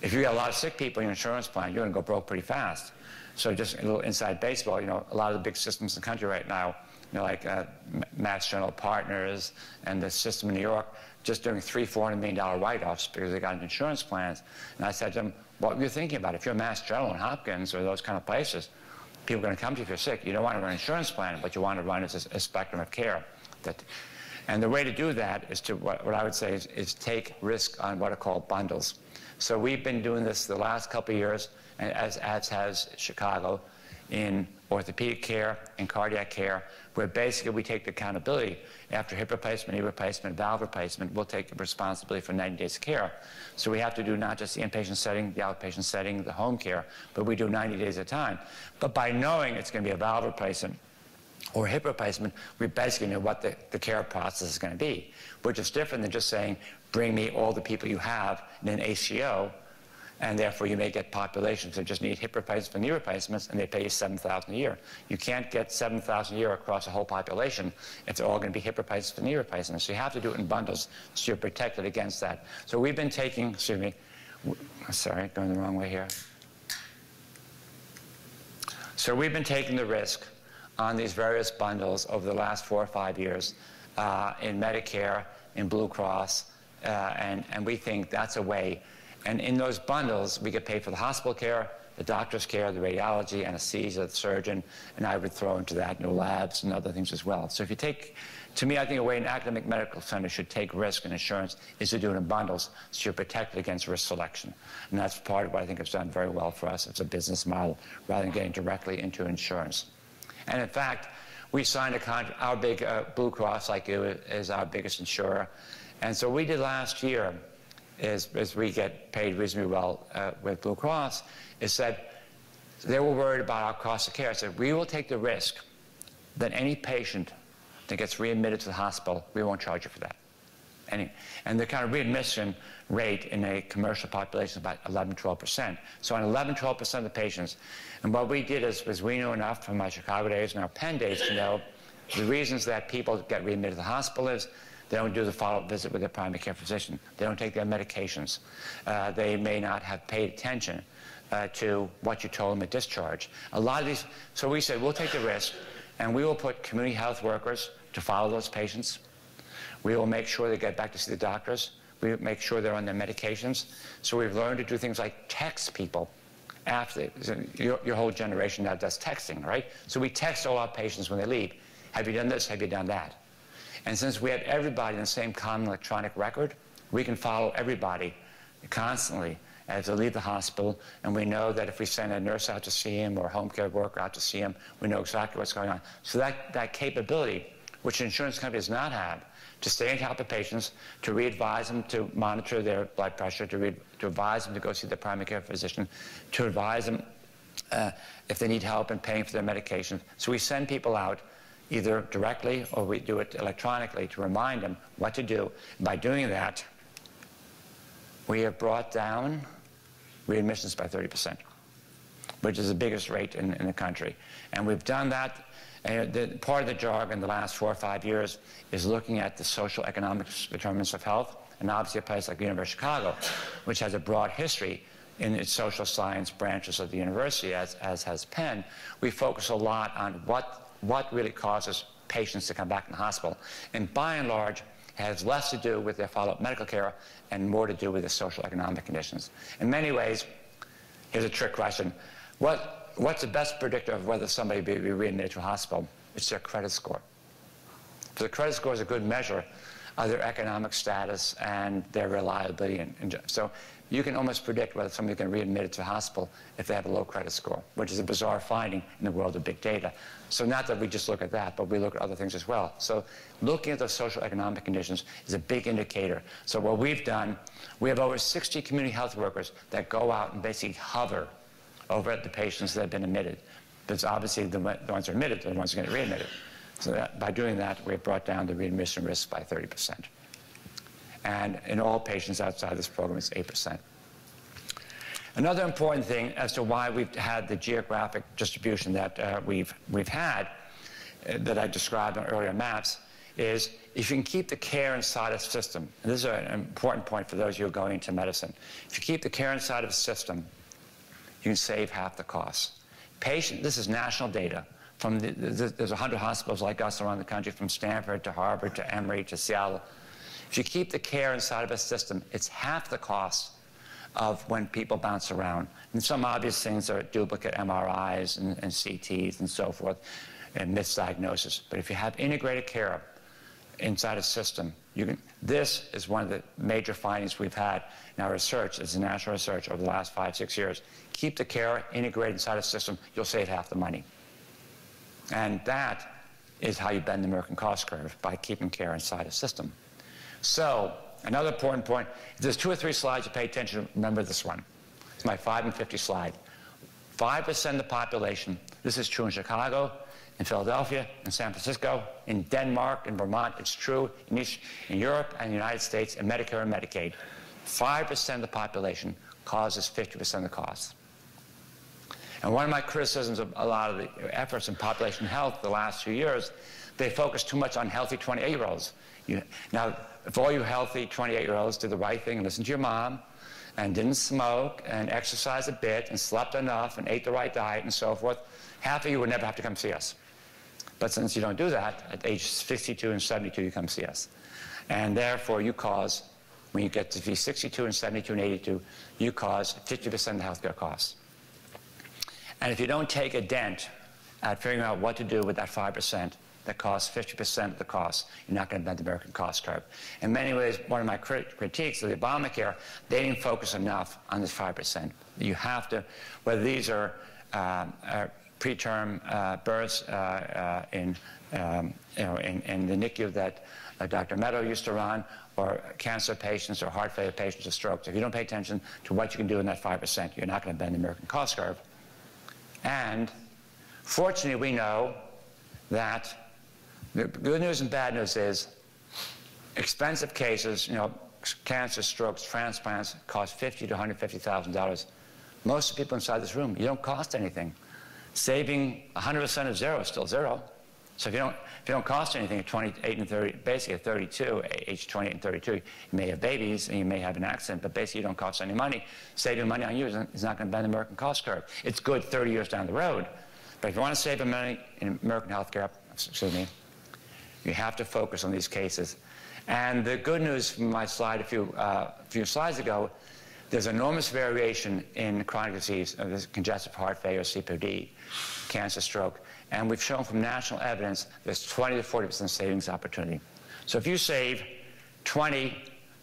if you get a lot of sick people in your insurance plan, you're going to go broke pretty fast. So just a little inside baseball, you know, a lot of the big systems in the country right now, you know, like uh, Mass General Partners and the system in New York, just doing three, four hundred million dollar write-offs because they got insurance plans. And I said to them, what were you thinking about? If you're Mass General and Hopkins or those kind of places, people are going to come to you if you're sick. You don't want to run an insurance plan, but you want to run a, a spectrum of care. That, and the way to do that is to, what, what I would say is, is, take risk on what are called bundles. So we've been doing this the last couple of years, as, as has Chicago, in orthopedic care and cardiac care, where basically we take the accountability. After hip replacement, knee replacement, valve replacement, we'll take responsibility for 90 days of care. So we have to do not just the inpatient setting, the outpatient setting, the home care, but we do 90 days at a time. But by knowing it's going to be a valve replacement, or hip replacement, we basically know what the, the care process is going to be, which is different than just saying, bring me all the people you have in an ACO, and therefore you may get populations that just need hip replacements and knee replacements, and they pay you 7000 a year. You can't get 7000 a year across a whole population if they're all going to be hip replacements and knee replacements. So you have to do it in bundles so you're protected against that. So we've been taking, excuse me, sorry, going the wrong way here. So we've been taking the risk on these various bundles over the last four or five years uh, in Medicare, in Blue Cross, uh, and, and we think that's a way. And in those bundles, we get paid for the hospital care, the doctor's care, the radiology, anesthesia, the surgeon, and I would throw into that new labs and other things as well. So if you take, to me, I think a way an academic medical center should take risk and insurance is to do it in bundles so you're protected against risk selection. And that's part of what I think has done very well for us. It's a business model rather than getting directly into insurance. And in fact, we signed a contract, our big uh, Blue Cross, like you, is our biggest insurer. And so we did last year, is, as we get paid reasonably well uh, with Blue Cross, is said they were worried about our cost of care. I said, we will take the risk that any patient that gets readmitted to the hospital, we won't charge you for that. Any, and the kind of readmission rate in a commercial population is about 11, 12%. So on 11, 12% of the patients, and what we did is, was we knew enough from my Chicago days and our Penn days to know the reasons that people get readmitted to the hospital is they don't do the follow-up visit with their primary care physician. They don't take their medications. Uh, they may not have paid attention uh, to what you told them at discharge. A lot of these, so we said, we'll take the risk, and we will put community health workers to follow those patients. We will make sure they get back to see the doctors. We make sure they're on their medications. So we've learned to do things like text people after your, your whole generation now does texting, right? So we text all our patients when they leave. Have you done this? Have you done that? And since we have everybody in the same common electronic record, we can follow everybody constantly as they leave the hospital, and we know that if we send a nurse out to see him or a home care worker out to see him, we know exactly what's going on. So that, that capability, which insurance companies not have, to stay on top of patients, to re-advise them to monitor their blood pressure, to, re- to advise them to go see their primary care physician, to advise them uh, if they need help in paying for their medications. So we send people out either directly or we do it electronically to remind them what to do. By doing that, we have brought down readmissions by 30%, which is the biggest rate in, in the country. And we've done that and the, part of the jargon in the last four or five years is looking at the social economic determinants of health, and obviously a place like the University of Chicago, which has a broad history in its social science branches of the university, as, as has Penn, we focus a lot on what, what really causes patients to come back in the hospital. And by and large, has less to do with their follow-up medical care and more to do with the social economic conditions. In many ways, here's a trick question. What what's the best predictor of whether somebody will be readmitted to a hospital? It's their credit score. So the credit score is a good measure of their economic status and their reliability. And, so you can almost predict whether somebody can readmitted to a hospital if they have a low credit score, which is a bizarre finding in the world of big data. So not that we just look at that, but we look at other things as well. So looking at the social economic conditions is a big indicator. So what we've done, we have over 60 community health workers that go out and basically hover over at the patients that have been admitted. Because obviously the, the ones that are admitted are the ones who are going to get readmitted. So that, by doing that, we've brought down the readmission risk by 30%. And in all patients outside this program, it's 8%. Another important thing as to why we've had the geographic distribution that uh, we've, we've had, uh, that I described on earlier maps, is if you can keep the care inside a system, this is an important point for those who are going into medicine, if you keep the care inside of a system, you can save half the cost. Patient, this is national data. From the, there's 100 hospitals like us around the country, from Stanford to Harvard to Emory to Seattle. If you keep the care inside of a system, it's half the cost of when people bounce around. And some obvious things are duplicate MRIs and, and CTs and so forth, and misdiagnosis. But if you have integrated care inside a system, can, this is one of the major findings we've had in our research, as a national research over the last five, six years. Keep the care integrated inside a system, you'll save half the money. And that is how you bend the American cost curve, by keeping care inside a system. So, another important point, if there's two or three slides you pay attention to, remember this one. It's my 5 and 50 slide. 5% of the population, this is true in Chicago, in Philadelphia, in San Francisco, in Denmark, in Vermont, it's true in, each, in Europe and the United States, in Medicare and Medicaid. 5% of the population causes 50% of the costs. And one of my criticisms of a lot of the efforts in population health the last few years, they focus too much on healthy 28-year-olds. now, if all you healthy 28-year-olds did the right thing and listened to your mom and didn't smoke and exercised a bit and slept enough and ate the right diet and so forth, half of you would never have to come see us. But since you don't do that, at age 62 and 72, you come see us. And therefore, you cause, when you get to be 62 and 72 and 82, you cause 50% of the healthcare costs. And if you don't take a dent at figuring out what to do with that 5% that costs 50% of the cost, you're not going to bend the American cost curve. In many ways, one of my crit critiques of the Obamacare, they didn't focus enough on this 5%. You have to, whether these are, uh, are preterm uh, births uh, uh, in, um, you know, in, in, the NICU that Dr. Meadow used to run, or cancer patients or heart failure patients or strokes. If you don't pay attention to what you can do in that 5%, you're not going to bend the American cost curve. And fortunately, we know that the good news and bad news is expensive cases, you know, cancer, strokes, transplants cost fifty to $150,000. Most people inside this room, you don't cost anything. Saving 100% of zero is still zero. So if you don't, if you don't cost anything at 28 and 30, basically at 32, age 28 and 32, you may have babies and you may have an accident, but basically you don't cost any money. Saving money on you is not going to bend the American cost curve. It's good 30 years down the road. But if you want to save money in American healthcare, excuse me, you have to focus on these cases. And the good news from my slide a few, uh, few slides ago, there's enormous variation in chronic disease, uh, congestive heart failure, COPD, cancer, stroke. And we've shown from national evidence there's 20 to 40% savings opportunity. So if you save 20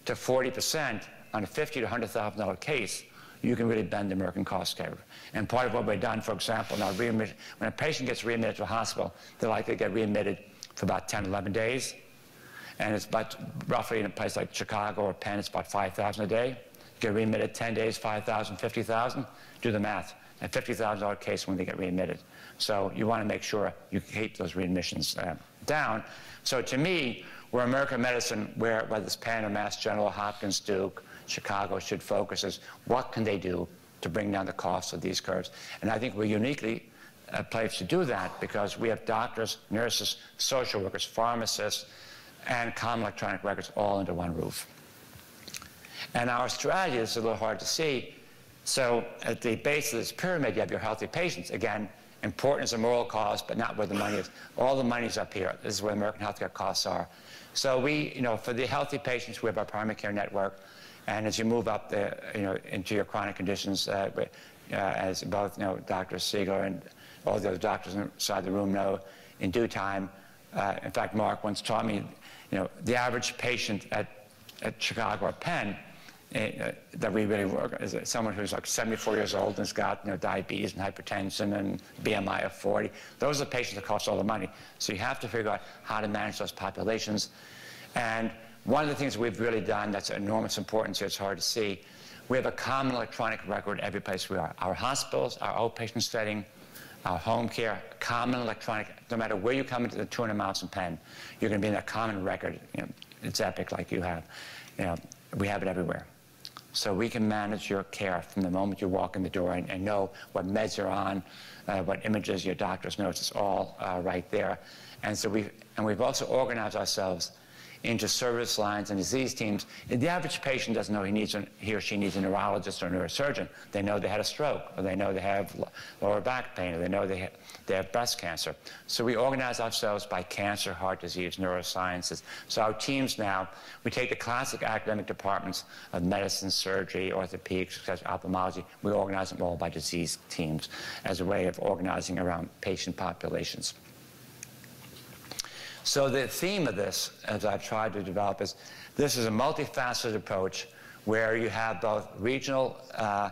to 40% on a 50 to $100,000 case, you can really bend the American cost curve. And part of what we've done, for example, now when a patient gets readmitted to a hospital, they're likely to get readmitted for about 10, 11 days. And it's about roughly in a place like Chicago or Penn, it's about 5,000 a day. Get readmitted 10 days, 5,000, 50,000. Do the math. A $50,000 case when they get readmitted. So you want to make sure you keep those readmissions uh, down. So to me, where American medicine, where whether it's Penn or Mass General, Hopkins, Duke, Chicago should focus is what can they do to bring down the cost of these curves. And I think we're uniquely uh, placed to do that because we have doctors, nurses, social workers, pharmacists, and common electronic records all under one roof. And our strategy is a little hard to see. So at the base of this pyramid, you have your healthy patients. Again, important importance of moral cost, but not where the money is. All the money's up here. This is where American healthcare costs are. So we, you know, for the healthy patients, we have our primary care network. And as you move up the, you know, into your chronic conditions, uh, uh, as both, you know, Dr. Siegler and all the other doctors inside the room know, in due time, uh, in fact, Mark once taught me, you know, the average patient at, at Chicago or Penn uh, that we really work is someone who's like 74 years old and has got you know, diabetes and hypertension and BMI of 40. Those are the patients that cost all the money. So you have to figure out how to manage those populations. And one of the things we've really done that's enormous importance here, it's hard to see, we have a common electronic record every place we are. Our hospitals, our outpatient setting, our home care, common electronic, no matter where you come into the 200 miles in Penn, you're going to be in a common record. You know, it's Epic like you have. You know, we have it everywhere. So we can manage your care from the moment you walk in the door and, and know what meds you're on, uh, what images your doctor's notes. It's all uh, right there. And so we've, and we've also organized ourselves into service lines and disease teams. The average patient doesn't know he, needs he or she needs a neurologist or a neurosurgeon. They know they had a stroke, or they know they have lower back pain, or they know they, ha they have breast cancer. So we organize ourselves by cancer, heart disease, neurosciences. So our teams now, we take the classic academic departments of medicine, surgery, orthopedics, ophthalmology, we organize them all by disease teams as a way of organizing around patient populations. So the theme of this, as I've tried to develop, is this is a multifaceted approach where you have both regional uh,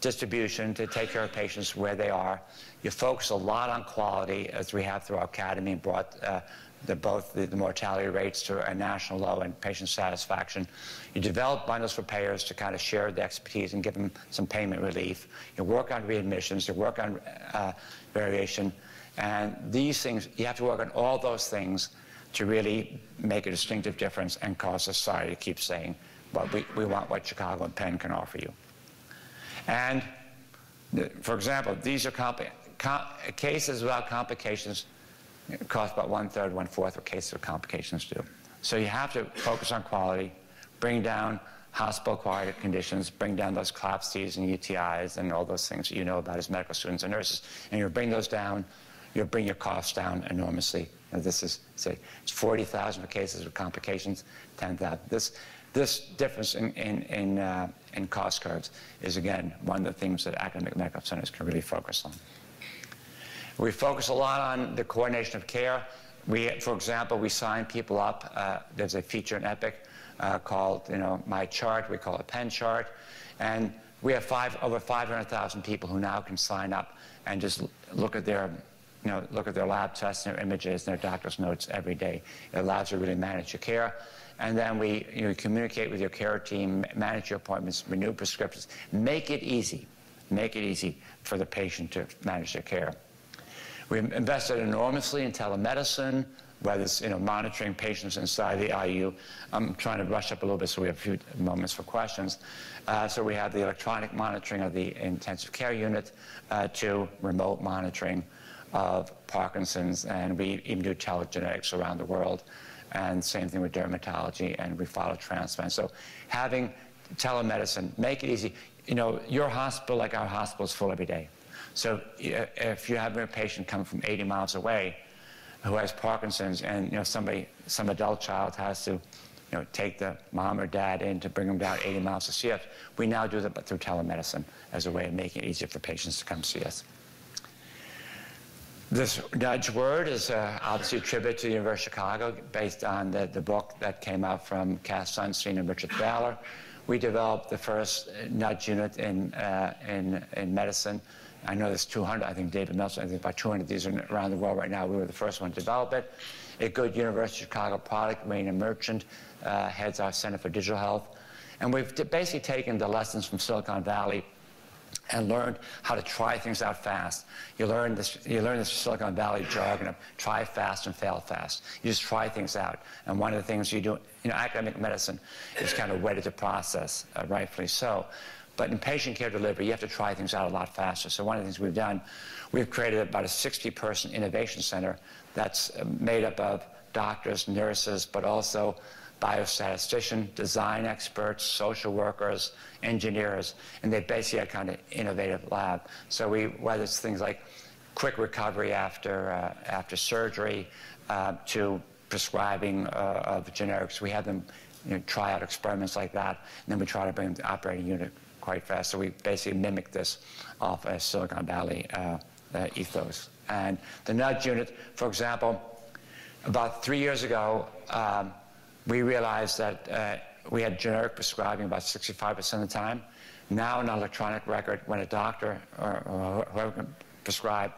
distribution to take care of patients where they are. You focus a lot on quality, as we have through our academy, and brought uh, the, both the, the, mortality rates to a national low and patient satisfaction. You develop bundles for payers to kind of share the expertise and give them some payment relief. You work on readmissions. You work on uh, variation. And these things, you have to work on all those things to really make a distinctive difference and cause society to keep saying, well, we, we want what Chicago and Penn can offer you. And, for example, these are cases without complications cost about one-third, one-fourth of cases of complications do. So you have to focus on quality, bring down hospital-acquired conditions, bring down those CLABSIs and UTIs and all those things that you know about as medical students and nurses, and you bring those down you'll bring your costs down enormously. And this is, say, it's 40,000 for cases with complications, 10,000. This, this difference in, in, in, uh, in cost curves is, again, one of the things that academic medical centers can really focus on. We focus a lot on the coordination of care. We, for example, we sign people up. Uh, there's a feature in Epic uh, called, you know, My Chart. We call it Penn Chart. And we have five, over 500,000 people who now can sign up and just look at their you know, look at their lab tests and their images and their doctor's notes every day. It allows you to really manage your care. And then we you know, communicate with your care team, manage your appointments, renew prescriptions. Make it easy. Make it easy for the patient to manage their care. We've invested enormously in telemedicine, whether it's you know, monitoring patients inside the IU. I'm trying to rush up a little bit so we have a few moments for questions. Uh, so we have the electronic monitoring of the intensive care unit uh, to remote monitoring of Parkinson's, and we even do telegenetics around the world. And same thing with dermatology, and we follow transplant. So having telemedicine, make it easy. You know, your hospital, like our hospital, is full every day. So uh, if you have a patient come from 80 miles away who has Parkinson's, and you know somebody, some adult child has to, you know, take the mom or dad in to bring them down 80 miles to see us, we now do that through telemedicine as a way of making it easier for patients to come see us. This nudge word is uh, obviously a tribute to the University of Chicago based on the, the book that came out from Cass Sunstein and Richard Thaler. We developed the first nudge unit in, uh, in, in medicine. I know there's 200, I think David Nelson, I think about 200 of these are around the world right now. We were the first one to develop it. A good University of Chicago product, Raina Merchant, uh, heads our Center for Digital Health. And we've basically taken the lessons from Silicon Valley and learn how to try things out fast. You learn this, you learn this Silicon Valley jargon of try fast and fail fast. You just try things out. And one of the things you do, you know, academic medicine is kind of wedded to process, uh, rightfully so. But in patient care delivery, you have to try things out a lot faster. So one of the things we've done, we've created about a 60-person innovation center that's uh, made up of doctors, nurses, but also biostatistician, design experts, social workers, engineers, and they basically a kind of innovative lab. So we, whether it's things like quick recovery after, uh, after surgery uh, to prescribing uh, of generics, we have them you know, try out experiments like that, and then we try to bring them to operating unit quite fast. So we basically mimic this off a Silicon Valley uh, uh, ethos. And the nudge unit, for example, about three years ago, um, we realized that uh, we had generic prescribing about 65% of the time. Now, an electronic record, when a doctor or, or whoever can prescribe,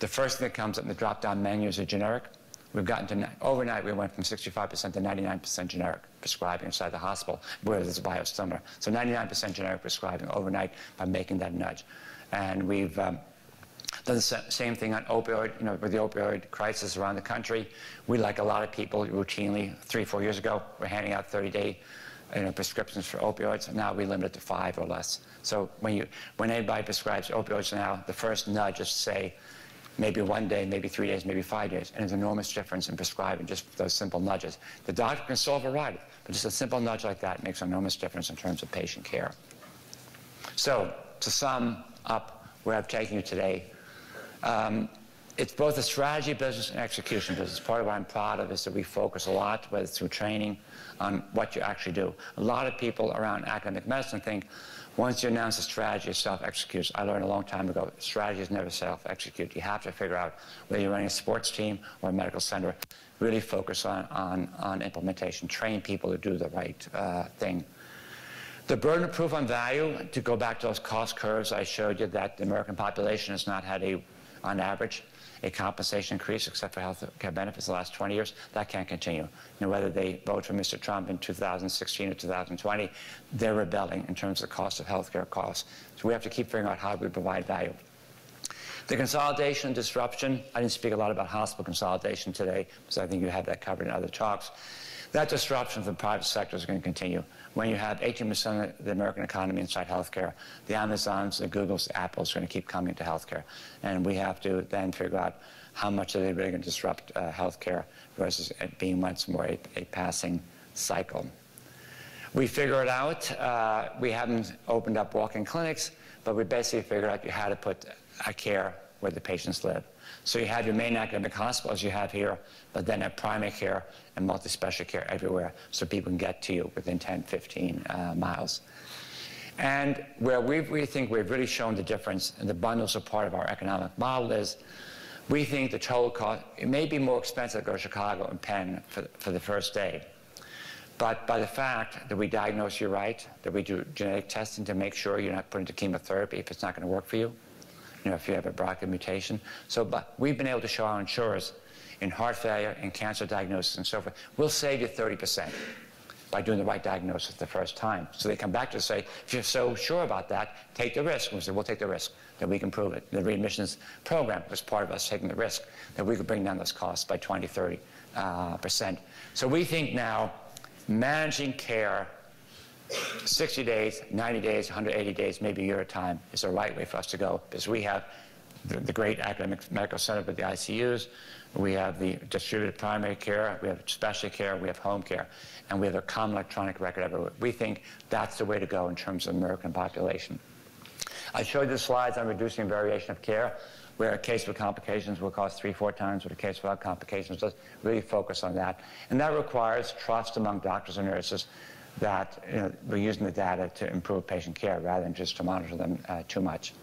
the first thing that comes up in the drop-down menu is a generic. We've gotten to, overnight, we went from 65% to 99% generic prescribing inside the hospital, where there's a biosimilar. So 99% generic prescribing overnight by making that nudge. And we've um, done the same thing on opioid, you know, with the opioid crisis around the country. We, like a lot of people, routinely, three, four years ago, we're handing out 30-day you know, prescriptions for opioids. Now we limit it to five or less. So when, you, when anybody prescribes opioids now, the first nudge is to say, maybe one day, maybe three days, maybe five days. And there's an enormous difference in prescribing just those simple nudges. The doctor can solve a right, but just a simple nudge like that makes an enormous difference in terms of patient care. So, to sum up where I've taken you today, um, it's both a strategy business and execution business. Part of what I'm proud of is that we focus a lot, whether it's through training, on what you actually do. A lot of people around academic medicine think once you announce a strategy, it self-executes. I learned a long time ago, strategy is never self-execute. You have to figure out whether you're running a sports team or a medical center. Really focus on, on, on implementation. Train people to do the right uh, thing. The burden of proof on value, to go back to those cost curves I showed you, that the American population has not had a, on average, a compensation increase except for health care benefits the last 20 years, that can't continue. Know, whether they vote for Mr. Trump in 2016 or 2020, they're rebelling in terms of the cost of health care costs. So we have to keep figuring out how we provide value. The consolidation and disruption, I didn't speak a lot about hospital consolidation today because I think you have that covered in other talks. That disruption of the private sector is going to continue when you have 18% of the American economy inside healthcare, the Amazons, the Googles, the Apples are going to keep coming to healthcare. And we have to then figure out how much are they really going to disrupt uh, healthcare versus it being once more a, a passing cycle. We figure it out, uh, we haven't opened up walk-in clinics, but we basically figured out how to put a care where the patients live. So you have your main academic hospitals you have here, but then have primary care and multi-specialty care everywhere so people can get to you within 10, 15 uh, miles. And where we, we think we've really shown the difference, and the bundles are part of our economic model, is we think the total cost, it may be more expensive to go to Chicago and Penn for, for the first day. But by the fact that we diagnose you right, that we do genetic testing to make sure you're not put into chemotherapy if it's not going to work for you, you know, if you have a BRCA mutation. So but we've been able to show our insurers in heart failure and cancer diagnosis and so forth, we'll save you 30% by doing the right diagnosis the first time. So they come back to say, if you're so sure about that, take the risk. And we say, we'll take the risk that we can prove it. The readmissions program was part of us taking the risk that we could bring down those costs by 20, 30 uh, percent. So we think now managing care 60 days, 90 days, 180 days, maybe a year at a time is the right way for us to go because we have the, the great academic medical center with the ICUs, we have the distributed primary care, we have specialty care, we have home care, and we have a common electronic record everywhere. We think that's the way to go in terms of American population. I showed the slides on reducing variation of care, where a case with complications will cost three, four times what a case without complications does. Really focus on that. And that requires trust among doctors and nurses that you know, we're using the data to improve patient care rather than just to monitor them uh, too much.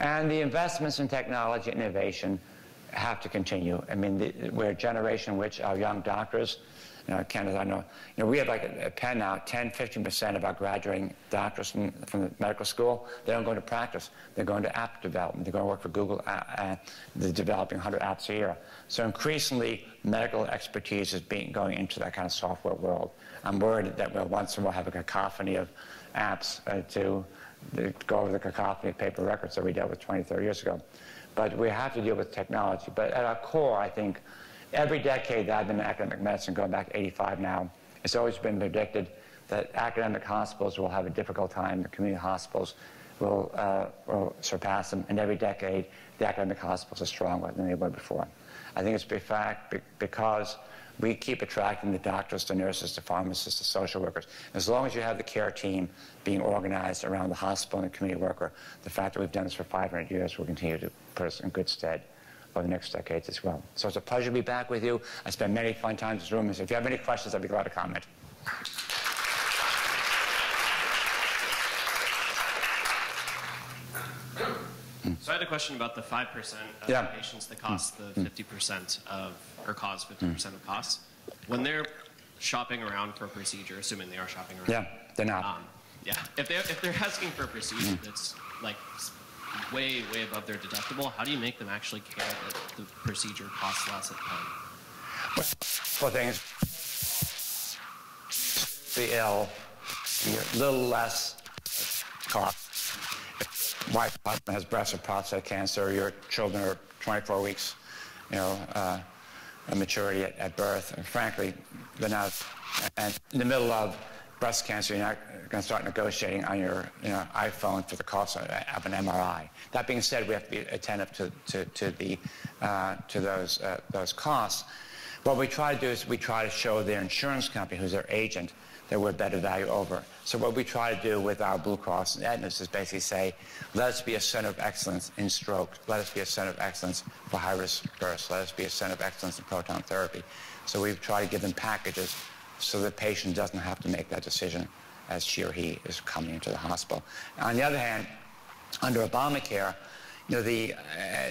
And the investments in technology innovation have to continue. I mean, the, we're a generation in which our young doctors, you know, Canada, I know, you know, we have like a, a now, 10, 15% of our graduating doctors from, from the medical school, they don't go into practice. They're going to app development. They're going to work for Google. Uh, uh, they're developing 100 apps a year. So increasingly, medical expertise is being going into that kind of software world. I'm worried that we'll once we'll have a cacophony of apps uh, to, to go over the cacophony of paper records that we dealt with 20, 30 years ago. But we have to deal with technology. But at our core, I think, every decade that I've been in academic medicine, going back 85 now, it's always been predicted that academic hospitals will have a difficult time, the community hospitals will, uh, will surpass them, and every decade the academic hospitals are stronger than they were before. I think it's a fact because we keep attracting the doctors, the nurses, the pharmacists, the social workers. As long as you have the care team being organized around the hospital and the community worker, the fact that we've done this for 500 years will continue to put us in good stead for the next decades as well. So it's a pleasure to be back with you. I spent many fun times in this room. If you have any questions, I'd be glad to comment. So I had a question about the 5% of yeah. patients that cost the 50% of, or cause 50% of costs. When they're shopping around for a procedure, assuming they are shopping around. Yeah, they're not. Um, yeah, if they're, if they're asking for a procedure that's like way, way above their deductible, how do you make them actually care that the procedure costs less at the time? Well, things. The L, a little less cost wife has breast or prostate cancer, your children are 24 weeks, you know, uh, maturity at, at, birth, and frankly, they're not, and in the middle of breast cancer, you're not going to start negotiating on your you know, iPhone for the cost of an MRI. That being said, we have to be attentive to, to, to, the, uh, to those, uh, those costs. What we try to do is we try to show their insurance company, who's their agent, that we're better value over. So what we try to do with our Blue Cross and Aetna is basically say, let us be a center of excellence in stroke. Let us be a center of excellence for high-risk births. Let us be a center of excellence in proton therapy. So we try to give them packages so the patient doesn't have to make that decision as she or he is coming into the hospital. On the other hand, under Obamacare, you know, the,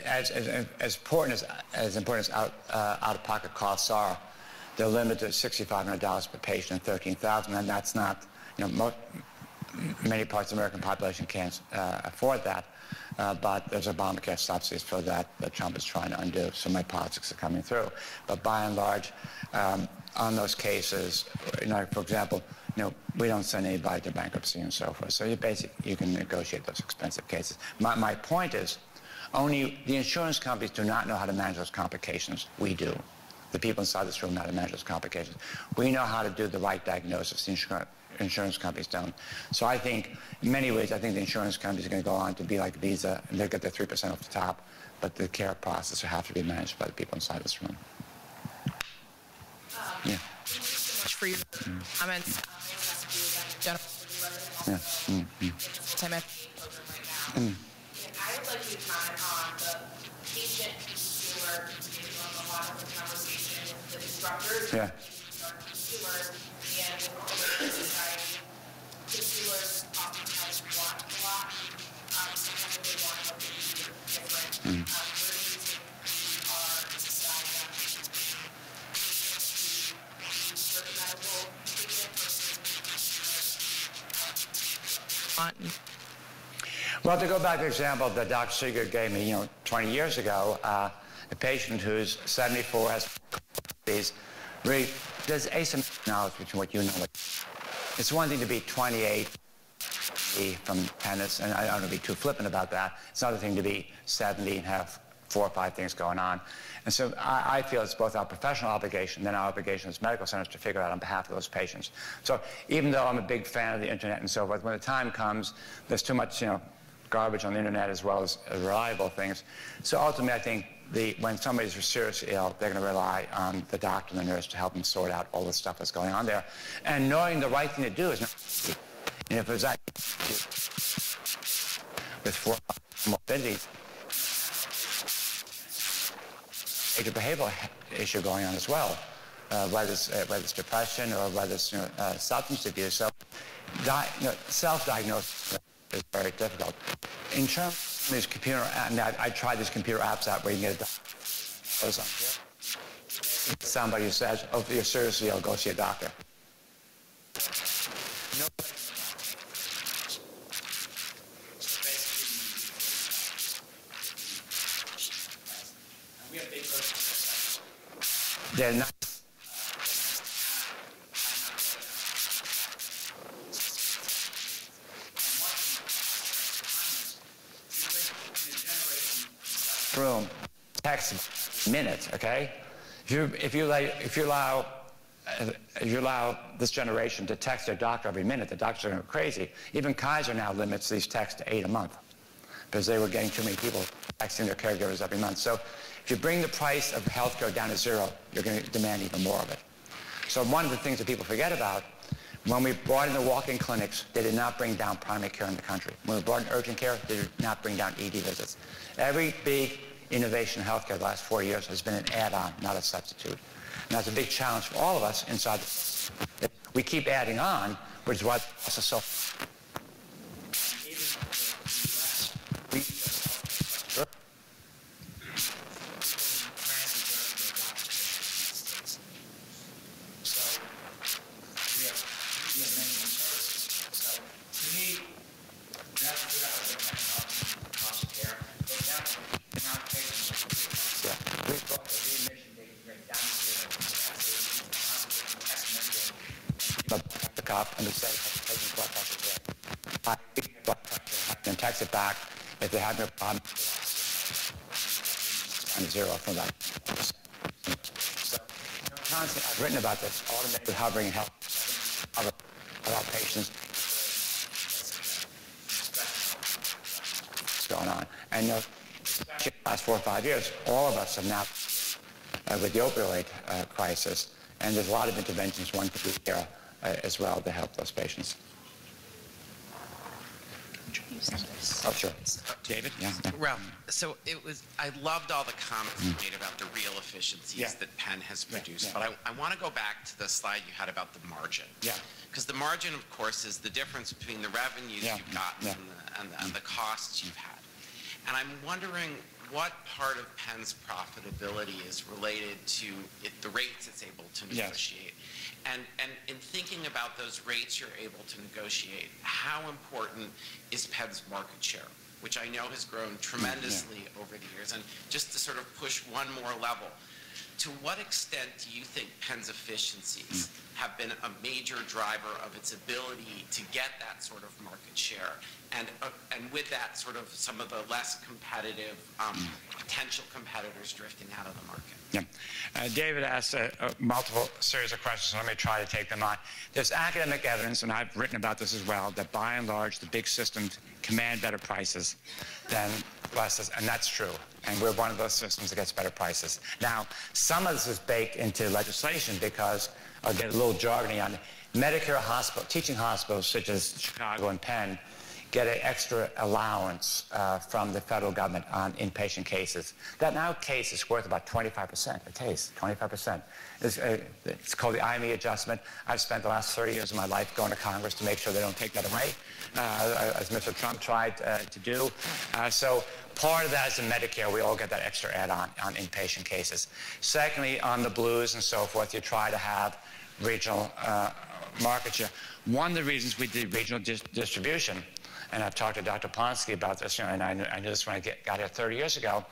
as, as, as, important as, as important as out, uh, out-of-pocket costs are, they're limited to $6,500 per patient and 13000 and that's not, you know, many parts of the American population can't uh, afford that. Uh, but there's Obamacare subsidies for that that Trump is trying to undo. So my politics are coming through. But by and large, um, on those cases, you know, for example, you know, we don't send anybody to bankruptcy and so forth. So you basically you can negotiate those expensive cases. My, my point is, only the insurance companies do not know how to manage those complications. We do. The people inside this room know how to manage those complications. We know how to do the right diagnosis. The insurance, insurance companies don't. So I think, in many ways, I think the insurance companies are going to go on to be like Visa, and they'll get their 3% off the top, but the care process will have to be managed by the people inside this room. Yeah. Thank you so much for your mm. comments. Jennifer, yeah. Mm -hmm. Tim, mm. I would like you to comment on the patient consumer, maybe on a lot of the conversation with the instructors. Yeah. Consumers and with society. Consumers oftentimes want a lot. Um, sometimes they want something Um, Well, to go back to the example that Dr. Siegler gave me, you know, 20 years ago, uh, a patient who's 74 has these really, there's asymmetric knowledge between what you know. It's one thing to be 28 from tennis, and I don't want to be too flippant about that. It's another thing to be 70 and have four or five things going on. And so I, I, feel it's both our professional obligation and our obligation as medical centers to figure out on behalf of those patients. So even though I'm a big fan of the internet and so forth, when the time comes, there's too much, you know, garbage on the internet as well as reliable things. So ultimately, I think the, when somebody's seriously ill, they're going to rely on the doctor and the nurse to help them sort out all the stuff that's going on there. And knowing the right thing to do is not. And if it's that with four morbidities, major behavioral issue going on as well, uh, whether, it's, uh, whether it's depression or whether it's you know, uh, substance abuse. So you know, self-diagnosis is very difficult. In terms of these computer, and I, I tried these computer apps out where you can get a. Somebody says, oh, you're seriously ill, go see a doctor. They're not room text minutes, okay? If you, if you, if you allow if you allow this generation to text their doctor every minute, the doctors are going crazy. Even Kaiser now limits these texts to eight a month because they were getting too many people texting their caregivers every month. So if you bring the price of healthcare down to zero, you're going to demand even more of it. So one of the things that people forget about, when we brought in the walk-in clinics, they did not bring down primary care in the country. When we brought in urgent care, they did not bring down ED visits. Every big innovation in healthcare the last four years has been an add-on, not a substitute. And that's a big challenge for all of us inside. The, we keep adding on, which is why this is so and to say, taking blood pressure today. I blood pressure and text it back if they have no problem. And zero from that. So, constantly, I've written about this, automated hovering of our patients What's going on. And know, the last four or five years, all of us have now, uh, with the opioid uh, crisis, and there's a lot of interventions one could do here uh, as well to help those patients. Oh, sure. David? Yeah. yeah. Ralph, so it was, I loved all the comments you mm. made about the real efficiencies Yeah. that Penn has Yeah, produced. yeah. But I, I want to go back to the slide you had about the margin. Yeah. Because the margin, of course, is the difference between the revenues Yeah, you've gotten yeah. and, the, and, the, and the costs you've had. And I'm wondering what part of Penn's profitability is related to it, the rates it's able to Yes. negotiate. And, and in thinking about those rates you're able to negotiate, how important is Penn's market share, which I know has grown tremendously over the years? And just to sort of push one more level, to what extent do you think Penn's efficiencies have been a major driver of its ability to get that sort of market share? And, uh, and with that, sort of some of the less competitive, um, potential competitors drifting out of the market? Yeah. Uh, David asked a, a multiple series of questions, let me try to take them on. There's academic evidence, and I've written about this as well, that by and large, the big systems command better prices than less, and that's true. And we're one of those systems that gets better prices. Now, some of this is baked into legislation because, I'll get a little jargony on. Medicare hospital, teaching hospitals such as Chicago and Penn, get an extra allowance uh, from the federal government on inpatient cases. That now case is worth about 25% a case, 25%. It's, uh, it's called the IME adjustment. I've spent the last 30 years of my life going to Congress to make sure they don't take that away, uh, as Mr. Trump tried uh, to do. Uh, so part of that is in Medicare. We all get that extra add-on on inpatient cases. Secondly, on the blues and so forth, you try to have regional uh, market share. One of the reasons we did regional dis- distribution and I've talked to Dr. Polonsky about this, you know, and I knew, I knew this when I get, got here 30 years ago.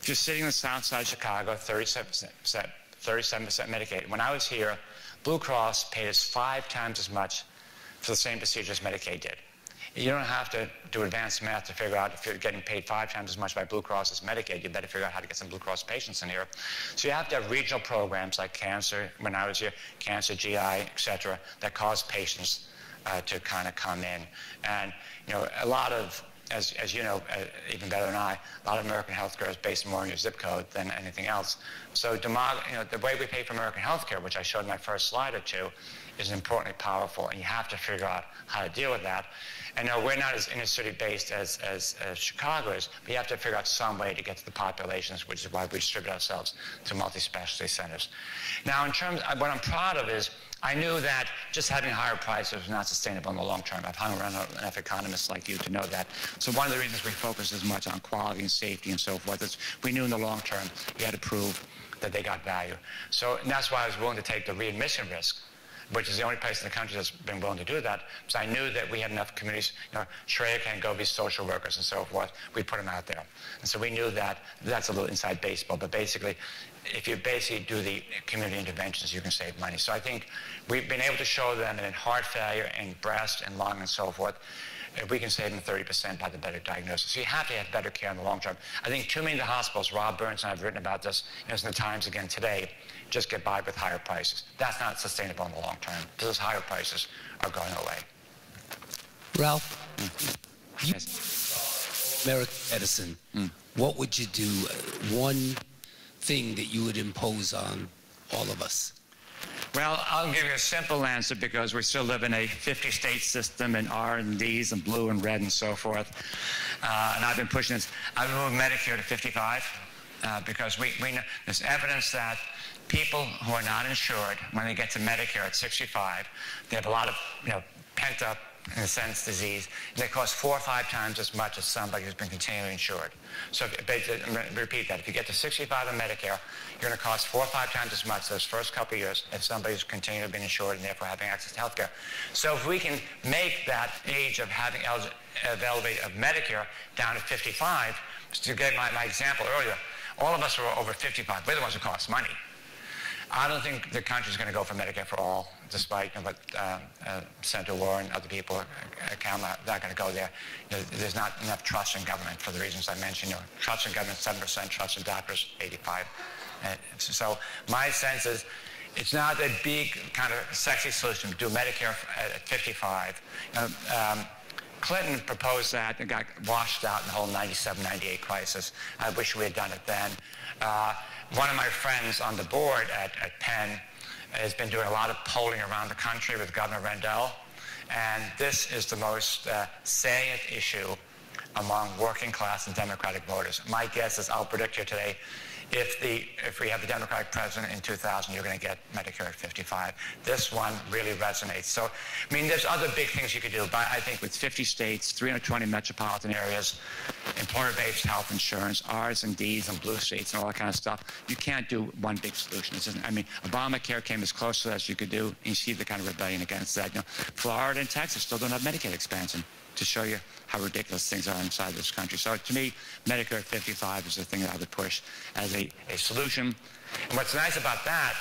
If you're sitting in the south side of Chicago, 37%, 37% Medicaid. When I was here, Blue Cross paid us five times as much for the same procedure as Medicaid did. You don't have to do advanced math to figure out if you're getting paid five times as much by Blue Cross as Medicaid, you better figure out how to get some Blue Cross patients in here. So you have to have regional programs like cancer, when I was here, cancer, GI, et cetera, that cause patients uh, to kind of come in. And, you know, a lot of, as, as you know, uh, even better than I, a lot of American healthcare is based more on your zip code than anything else. So you know, the way we pay for American healthcare, which I showed in my first slide or two, is importantly powerful, and you have to figure out how to deal with that. And no, we're not as inner city based as, as, as Chicago is, but you have to figure out some way to get to the populations, which is why we distribute ourselves to multi-specialty centers. Now, in terms, of, what I'm proud of is I knew that just having higher prices was not sustainable in the long term. I've hung around enough economists like you to know that. So one of the reasons we focus as much on quality and safety and so forth is we knew in the long term we had to prove that they got value. So and that's why I was willing to take the readmission risk which is the only place in the country that's been willing to do that, because I knew that we had enough communities, you know, Shreya can't go be social workers and so forth. We put them out there. And so we knew that, that's a little inside baseball, but basically, if you basically do the community interventions, you can save money. So I think we've been able to show them that in heart failure, in breast, and lung, and so forth, we can save them 30% by the better diagnosis. So you have to have better care in the long term. I think too many of the hospitals, Rob Burns and I have written about this, know, it's in the Times again today, just get by with higher prices. That's not sustainable in the long term because those higher prices are going away. Ralph, you Yes. American medicine, what would you do? uh, One thing that you would impose on all of us? Well, I'll give you a simple answer because we still live in a 50-state system and R and Ds and blue and red and so forth. Uh, and I've been pushing this. I've moved Medicare to 55 uh, because we, we know there's evidence that people who are not insured, when they get to Medicare at 65, they have a lot of you know pent-up in a sense, disease, they cost four or five times as much as somebody who's been continually insured. So, gonna uh, repeat that. If you get to 65 on Medicare, you're going to cost four or five times as much those first couple of years if somebody's continually been insured and therefore having access to health care. So, if we can make that age of having of elevate of Medicare down to 55, to get my, my example earlier, all of us are over 55. We're the ones who cost money. I don't think the country is going to go for Medicare for all, despite you know, what uh, uh, Senator Warren and other people uh, account not, not going to go there. You know, there's not enough trust in government for the reasons I mentioned. You know, trust in government, 7%, trust in doctors, 85. Uh, so my sense is it's not a big kind of sexy solution do Medicare at 55. You know, um, Clinton proposed that and got washed out in the whole 97, 98 crisis. I wish we had done it then. Uh, one of my friends on the board at, at Penn has been doing a lot of polling around the country with Governor Rendell, and this is the most uh, salient issue among working class and Democratic voters. My guess is I'll predict here today if, the, if we have the Democratic president in 2000, you're going to get Medicare at 55. This one really resonates. So, I mean, there's other big things you could do, but I think with 50 states, 320 metropolitan areas, employer-based health insurance, R's and D's and blue states and all that kind of stuff, you can't do one big solution. I mean, Obamacare came as close to as you could do, and you see the kind of rebellion against that. You know, Florida and Texas still don't have Medicaid expansion to show you how ridiculous things are inside this country. So to me, Medicare 55 is the thing that I would push as a, a solution. And what's nice about that,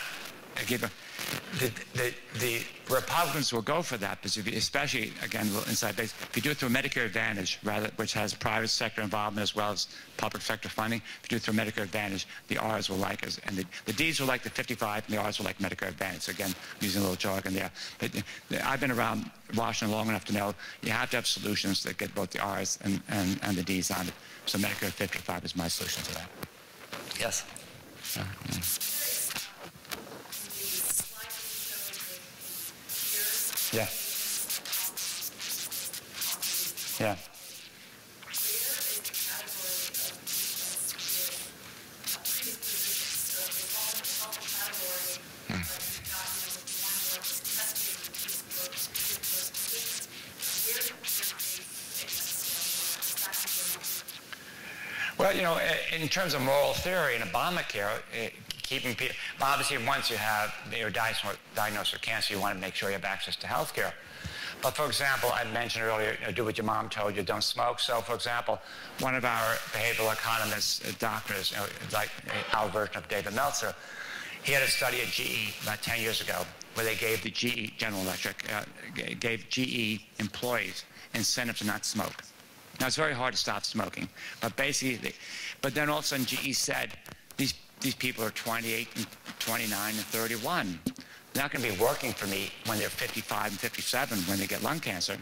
the, the, the, Republicans will go for that, because especially, again, inside base, if you do it through Medicare Advantage, rather, which has private sector involvement as well as public sector funding, if you do it through Medicare Advantage, the R's will like us, and the, the D's will like the 55, and the R's will like Medicare Advantage. So again, using a little jargon there. But I've been around Washington long enough to know you have to have solutions that get both the R's and, and, and the D's on it. So Medicare 55 is my solution to that. Yes? Uh, yeah. Yeah. Yeah. Hmm. Well, you know, in terms of moral theory in Obamacare, eh, keeping people, obviously once you have, you're diagnosed with cancer, you want to make sure you have access to health care. But for example, I mentioned earlier, you know, do what your mom told you, don't smoke. So for example, one of our behavioral economists, uh, doctors, you know, like our version of David Meltzer, he had a study at GE about 10 years ago where they gave the GE, General Electric, uh, gave GE employees incentives to not smoke. Now, it's very hard to stop smoking, but basically, but then all of a sudden GE said, these these people are 28 and 29 and 31. They're not going to be working for me when they're 55 and 57 when they get lung cancer.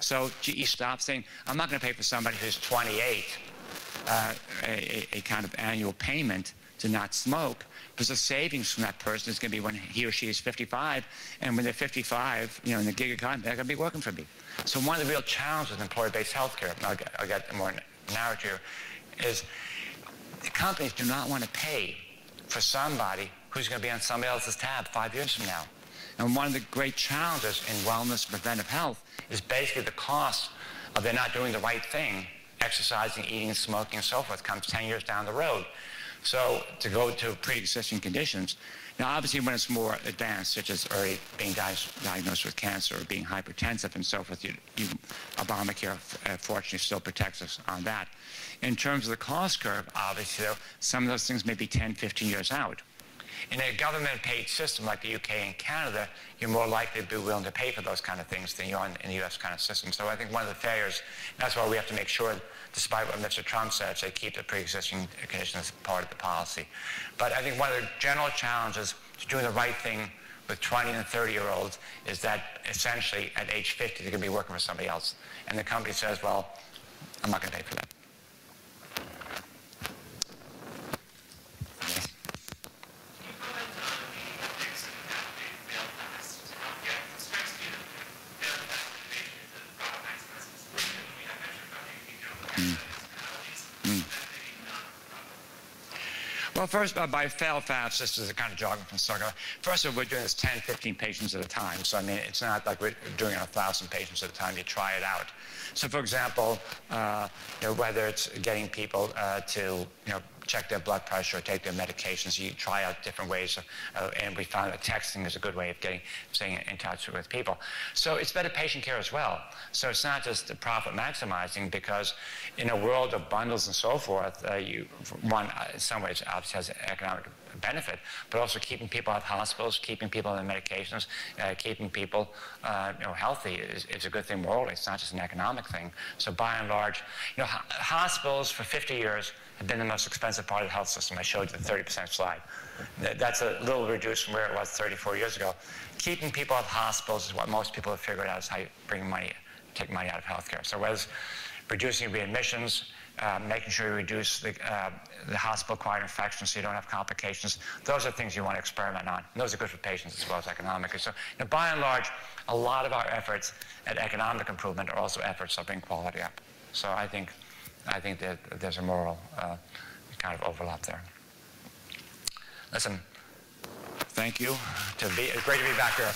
So GE stopped saying, I'm not going to pay for somebody who's 28 uh, a, a, kind of annual payment to not smoke because the savings from that person is going to be when he or she is 55. And when they're 55, you know, in the gig economy, they're going to be working for me. So one of the real challenges with employer-based health care, I'll get, I'll get more narrative is the companies do not want to pay for somebody who's going to be on somebody else's tab five years from now. And one of the great challenges in wellness and preventive health is basically the cost of they're not doing the right thing, exercising, eating, smoking, and so forth, comes 10 years down the road. So to go to pre-existing conditions, now obviously when it's more advanced, such as already being di diagnosed with cancer or being hypertensive and so forth, you, you, Obamacare uh, fortunately still protects us on that. In terms of the cost curve, obviously, though, some of those things may be 10, 15 years out. In a government-paid system like the UK and Canada, you're more likely to be willing to pay for those kind of things than you are in, the U.S. kind of system. So I think one of the failures, that's why we have to make sure, despite what Mr. Trump said, they keep the pre-existing conditions part of the policy. But I think one of the general challenges to doing the right thing with 20 and 30 year olds is that essentially at age 50 they're going to be working for somebody else. And the company says, well, I'm not going to pay for that. Well, first, uh, by fail fast, this is a kind of jogging from circle. First of all, we're doing this 10, 15 patients at a time. So, I mean, it's not like we're doing a 1,000 patients at a time. You try it out. So, for example, uh, you know, whether it's getting people uh, to, you know, check their blood pressure or take their medications. You try out different ways, uh, and we found that texting is a good way of getting staying in touch with people. So it's better patient care as well. So it's not just profit maximizing because in a world of bundles and so forth, uh, you one uh, in some ways obviously has economic benefit, but also keeping people out of hospitals, keeping people on medications, uh, keeping people uh, you know, healthy is, is, a good thing morally. It's not just an economic thing. So by and large, you know, hospitals for 50 years have been the most expensive part of the health system. I showed you the 30% slide. That's a little reduced from where it was 34 years ago. Keeping people out of hospitals is what most people have figured out is how you bring money, take money out of healthcare. So whereas reducing readmissions, uh, making sure you reduce the, uh, the hospital-acquired infections so you don't have complications. Those are things you want to experiment on. And those are good for patients as well as economically. So you know, by and large, a lot of our efforts at economic improvement are also efforts to bring quality up. So I think, I think that there's a moral uh, kind of overlap there. Listen, thank you. To be, it's great to be back here.